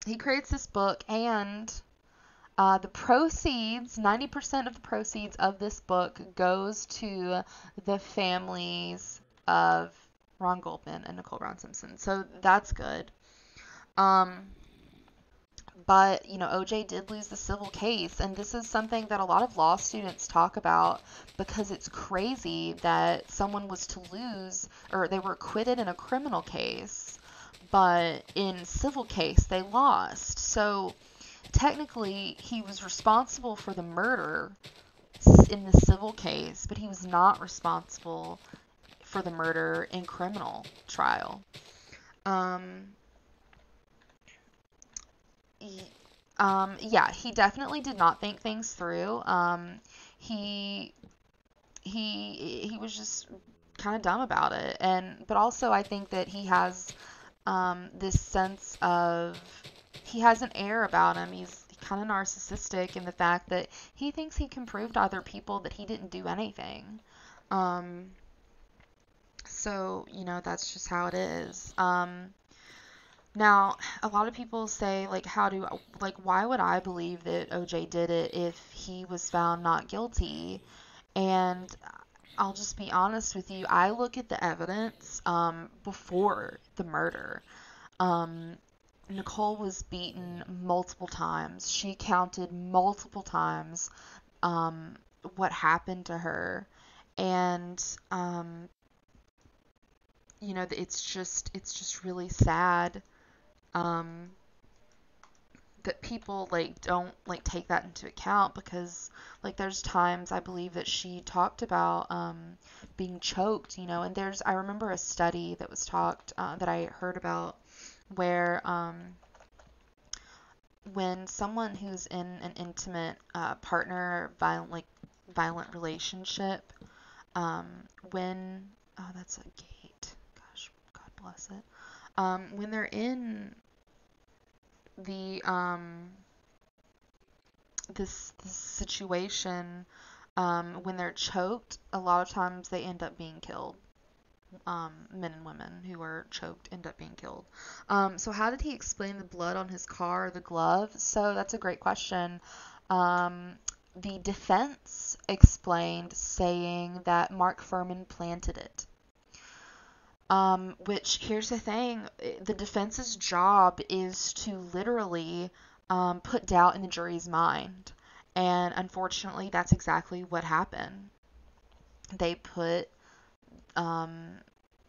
S1: he creates this book, and uh, the proceeds, 90% of the proceeds of this book goes to the families of Ron Goldman and Nicole Brown Simpson. So that's good. Um, but you know OJ did lose the civil case and this is something that a lot of law students talk about because it's crazy that someone was to lose or they were acquitted in a criminal case but in civil case they lost so technically he was responsible for the murder in the civil case but he was not responsible for the murder in criminal trial um, um, yeah, he definitely did not think things through. Um, he he he was just kind of dumb about it, and but also I think that he has um, this sense of he has an air about him. He's kind of narcissistic in the fact that he thinks he can prove to other people that he didn't do anything. Um, so you know that's just how it is. Um, now, a lot of people say, like, how do, like, why would I believe that OJ did it if he was found not guilty? And I'll just be honest with you. I look at the evidence um, before the murder. Um, Nicole was beaten multiple times. She counted multiple times um, what happened to her. And, um, you know, it's just, it's just really sad um, that people like don't like take that into account because like there's times I believe that she talked about um, being choked, you know, and there's I remember a study that was talked uh, that I heard about where um, when someone who's in an intimate uh, partner violent like violent relationship um, when oh that's a God bless it um, when they're in the um, this, this situation um, when they're choked, a lot of times they end up being killed. Um, men and women who are choked end up being killed. Um, so how did he explain the blood on his car, or the glove? So that's a great question. Um, the defense explained saying that Mark Fuhrman planted it. Um, which here's the thing the defense's job is to literally um, put doubt in the jury's mind. And unfortunately, that's exactly what happened. They put um,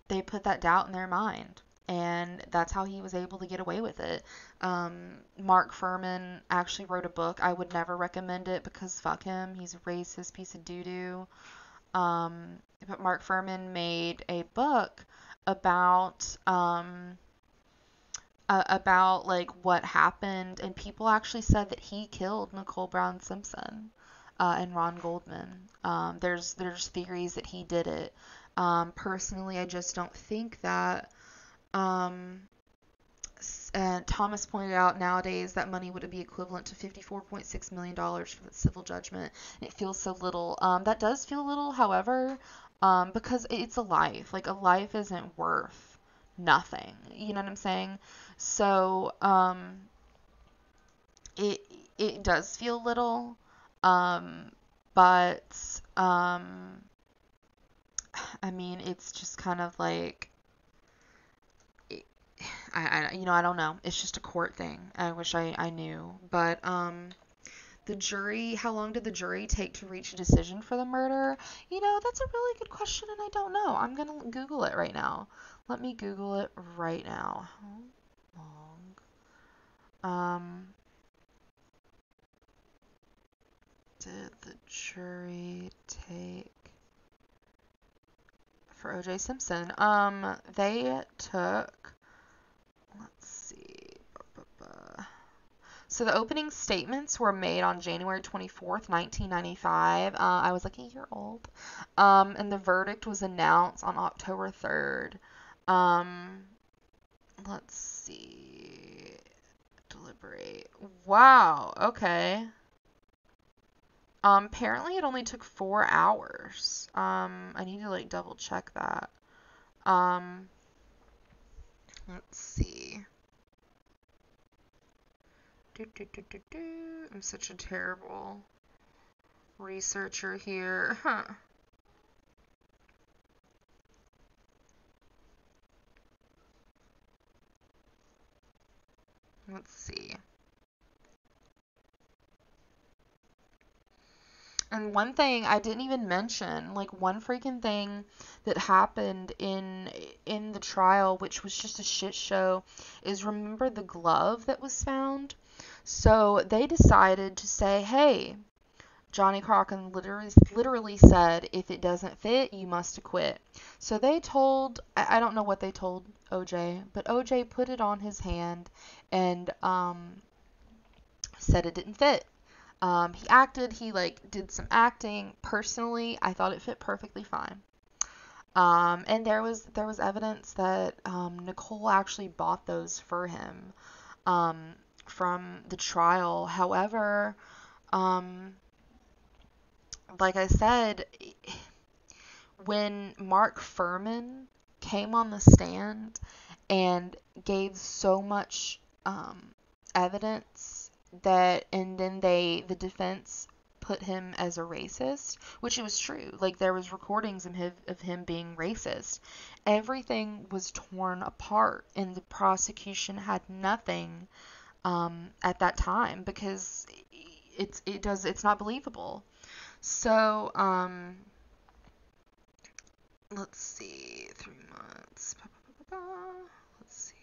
S1: they put that doubt in their mind, and that's how he was able to get away with it. Um, Mark Fuhrman actually wrote a book. I would never recommend it because fuck him. He's a racist piece of doo doo. Um, but Mark Fuhrman made a book about um, uh, about like what happened, and people actually said that he killed Nicole Brown Simpson uh, and Ron Goldman. Um, there's there's theories that he did it. Um, personally, I just don't think that. Um, and Thomas pointed out nowadays that money would be equivalent to $54.6 million for the civil judgment. It feels so little. Um, that does feel little, however, um, because it's a life. Like a life isn't worth nothing. You know what I'm saying? So um, it it does feel little, um, but um, I mean it's just kind of like. I, I, you know, I don't know. It's just a court thing. I wish I, I knew. But, um, the jury, how long did the jury take to reach a decision for the murder? You know, that's a really good question, and I don't know. I'm going to Google it right now. Let me Google it right now. How long um, did the jury take for O.J. Simpson? Um, they took So the opening statements were made on January 24th, 1995. Uh, I was like a year old. Um, and the verdict was announced on October 3rd. Um, let's see. Deliberate. Wow. Okay. Um, apparently it only took four hours. Um, I need to like double check that. Um, let's see. Do, do, do, I'm such a terrible researcher here. Huh. Let's see. And one thing I didn't even mention, like one freaking thing that happened in in the trial, which was just a shit show, is remember the glove that was found? So they decided to say, "Hey, Johnnie Cochran literally literally said, if it doesn't fit, you must acquit." So they told, I, I don't know what they told OJ, but OJ put it on his hand and um, said it didn't fit. Um, he acted, he like did some acting. Personally, I thought it fit perfectly fine. Um, and there was there was evidence that um, Nicole actually bought those for him um, from the trial. However, um, like I said, when Mark Fuhrman came on the stand and gave so much um, evidence that and then they the defense put him as a racist, which it was true. Like there was recordings of him, of him being racist. Everything was torn apart, and the prosecution had nothing um, at that time because it's it does it's not believable. So um, let's see, three months. Let's see.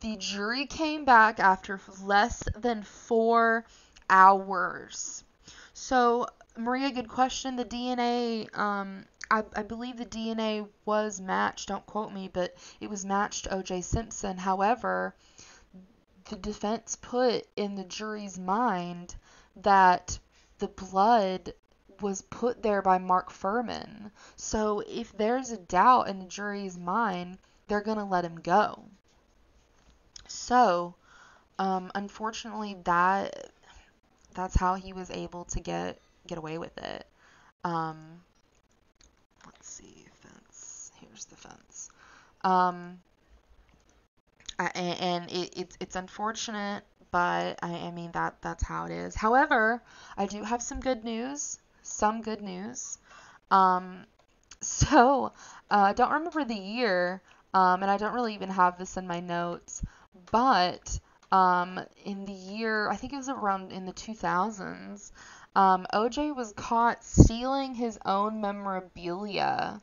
S1: The jury came back after less than four hours. So, Maria, good question. The DNA, um, I, I believe the DNA was matched. Don't quote me, but it was matched to O.J. Simpson. However, the defense put in the jury's mind that the blood was put there by Mark Fuhrman. So if there's a doubt in the jury's mind, they're going to let him go. So, um, unfortunately, that that's how he was able to get get away with it. Um, The fence. Um, and, and it, it's it's unfortunate, but I, I mean that that's how it is. However, I do have some good news. Some good news. Um, so uh, I don't remember the year, um, and I don't really even have this in my notes. But um, in the year, I think it was around in the 2000s, um, OJ was caught stealing his own memorabilia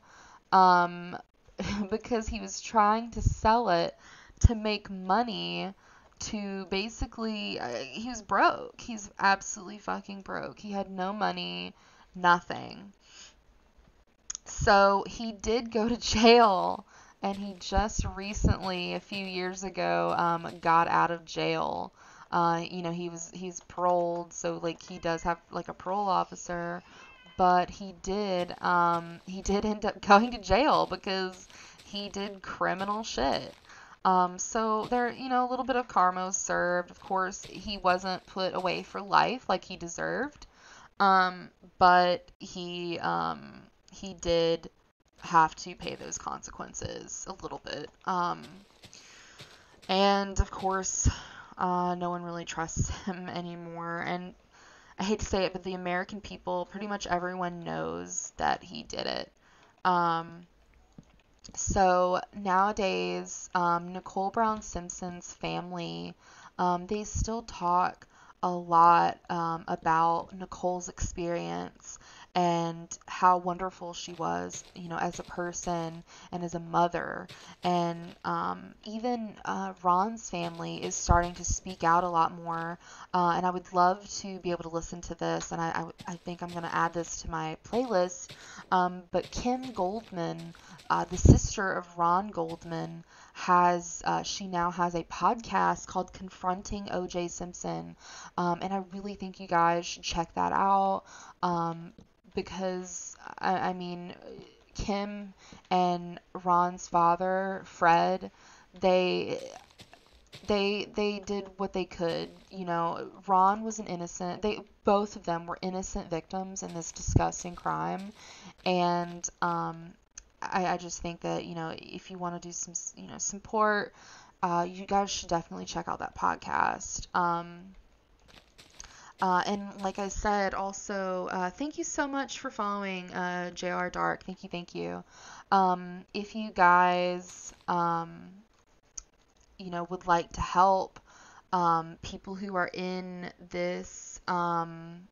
S1: um, because he was trying to sell it to make money to basically uh, he was broke. He's absolutely fucking broke. He had no money nothing. So he did go to jail and he just recently, a few years ago, um, got out of jail. Uh, you know, he was he's paroled, so like he does have like a parole officer, but he did um, he did end up going to jail because he did criminal shit. Um, so there, you know, a little bit of karma was served. Of course, he wasn't put away for life like he deserved, um, but he um, he did have to pay those consequences a little bit. Um, and of course, uh, no one really trusts him anymore. And I hate to say it, but the American people, pretty much everyone knows that he did it. Um, so nowadays, um, Nicole Brown Simpson's family, um, they still talk a lot um, about Nicole's experience and how wonderful she was, you know, as a person and as a mother. And um, even uh, Ron's family is starting to speak out a lot more. Uh, and I would love to be able to listen to this. And I, I, I think I'm going to add this to my playlist. Um, but Kim Goldman, uh, the sister of Ron Goldman, has uh, she now has a podcast called Confronting OJ Simpson, um, and I really think you guys should check that out. Um, because I, I mean, Kim and Ron's father, Fred, they they they did what they could. You know, Ron was an innocent. They both of them were innocent victims in this disgusting crime, and um, I, I just think that you know if you want to do some you know support, uh, you guys should definitely check out that podcast. Um, uh, and like I said, also, uh, thank you so much for following uh, JR Dark. Thank you, thank you. Um, if you guys, um, you know, would like to help, um, people who are in this um,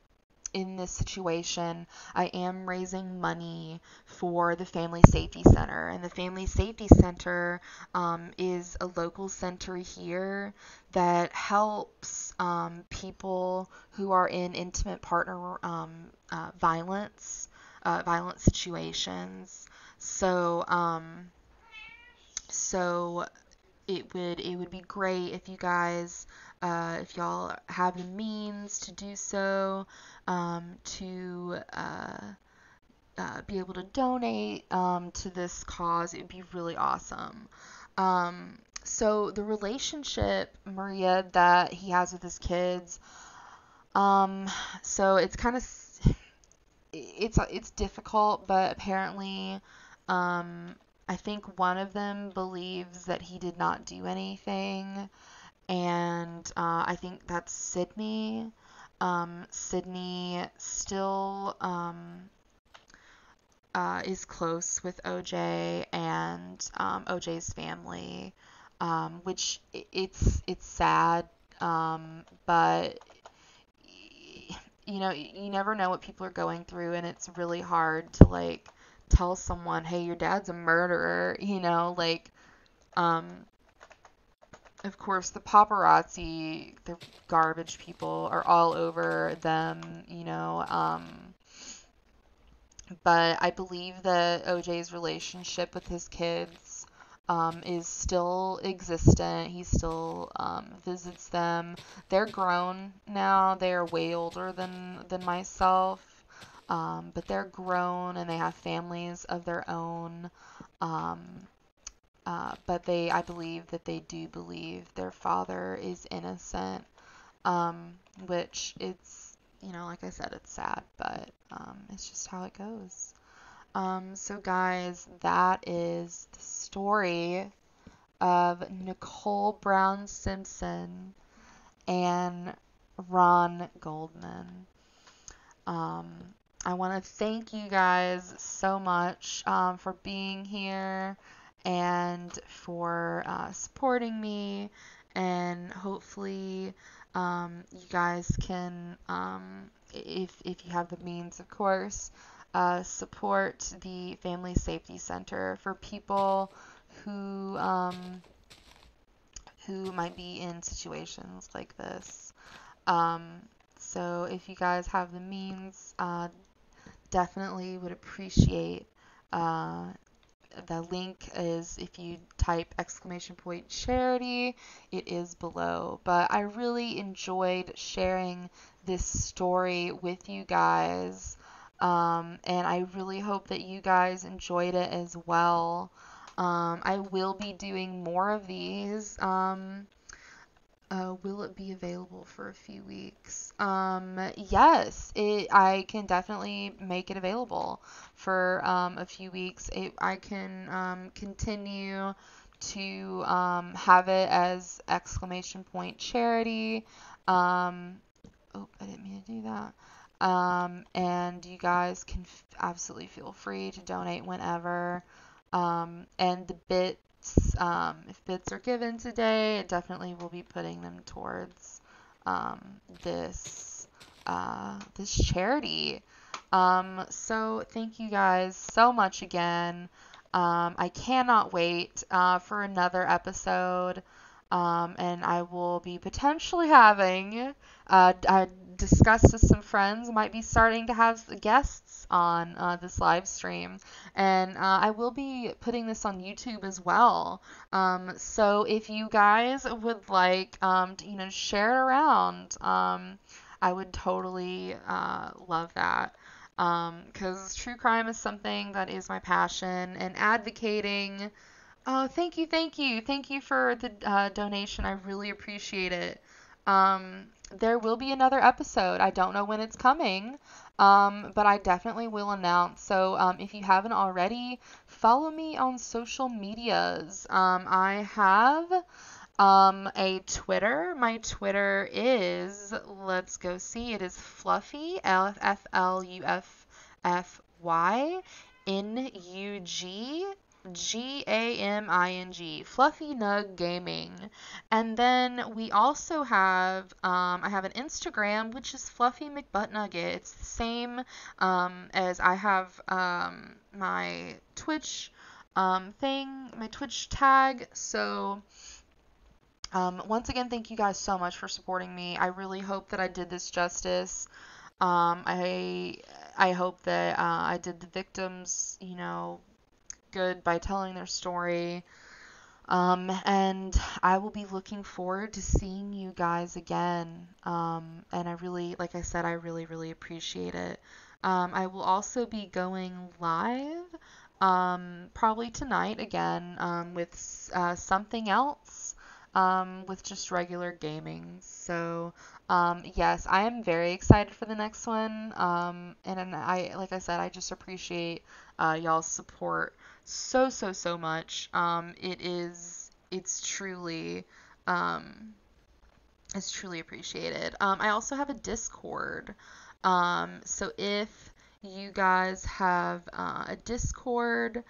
S1: in this situation, I am raising money for the Family Safety Center. And the Family Safety Center um, is a local center here that helps um, people who are in intimate partner um, uh, violence, uh, violent situations. So, um, so it would it would be great if you guys uh, if y'all have the means to do so, um, to uh, uh, be able to donate um, to this cause, it would be really awesome. Um, so the relationship Maria that he has with his kids, um, so it's kind of it's it's difficult, but apparently, um, I think one of them believes that he did not do anything and uh, I think that's Sydney. Um, Sydney still um, uh, is close with OJ and um, OJ's family, um, which it's it's sad, um, but you know you never know what people are going through, and it's really hard to like tell someone, hey, your dad's a murderer, you know, like um, of course, the paparazzi, the garbage people, are all over them, you know. Um, but I believe that OJ's relationship with his kids um, is still existent. He still um, visits them. They're grown now. They are way older than than myself, um, but they're grown and they have families of their own. Um, uh, but they, I believe that they do believe their father is innocent, um, which it's, you know, like I said, it's sad, but um, it's just how it goes. Um, so, guys, that is the story of Nicole Brown Simpson and Ron Goldman. Um, I want to thank you guys so much um, for being here and for uh, supporting me. And hopefully, um, you guys can, um, if, if you have the means, of course, uh, support the Family Safety Center for people who um, who might be in situations like this. Um, so if you guys have the means, uh, definitely would appreciate uh, the link is if you type exclamation point charity, it is below. But I really enjoyed sharing this story with you guys. Um, and I really hope that you guys enjoyed it as well. Um, I will be doing more of these. Um, uh, will it be available for a few weeks? Um, yes, it, I can definitely make it available for um, a few weeks. It, I can um, continue to um, have it as exclamation point charity. Um, oh, I didn't mean to do that. Um, and you guys can absolutely feel free to donate whenever. Um, and the bits, um, if bits are given today, it definitely will be putting them towards um, this uh, this charity. Um, so thank you guys so much again. Um, I cannot wait uh, for another episode. Um, and I will be potentially having uh, I discussed with some friends might be starting to have guests on uh, this live stream. And uh, I will be putting this on YouTube as well. Um, so if you guys would like, um, to, you know, share it around, um, I would totally uh, love that. Because um, true crime is something that is my passion, and advocating. Oh, thank you, thank you, thank you for the uh, donation. I really appreciate it. Um, there will be another episode. I don't know when it's coming, um, but I definitely will announce. So um, if you haven't already, follow me on social medias. Um, I have um, a Twitter. My Twitter is, let's go see, it is Fluffy, F F L U F F Y N U G G A M I N G, Fluffy Nug Gaming. And then we also have, um, I have an Instagram, which is Fluffy McButtnugget. It's the same um, as I have um, my Twitch um, thing, my Twitch tag. So, um, once again, thank you guys so much for supporting me. I really hope that I did this justice. Um, I I hope that uh, I did the victims, you know, good by telling their story. Um, and I will be looking forward to seeing you guys again. Um, and I really, like I said, I really, really appreciate it. Um, I will also be going live um, probably tonight again um, with uh, something else um, with just regular gaming. So yes, I am very excited for the next one. And, and I, like I said, I just appreciate uh, y'all's support so so so much. Um, it is it's truly um, it's truly appreciated. Um, I also have a Discord. Um, so if you guys have uh, a Discord,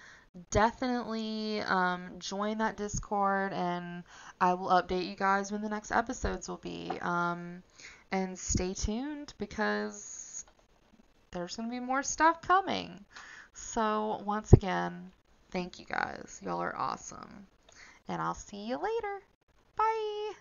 S1: definitely um, join that Discord and I will update you guys when the next episodes will be. Um, and stay tuned because there's going to be more stuff coming. So, once again, thank you guys. Y'all are awesome. And I'll see you later. Bye.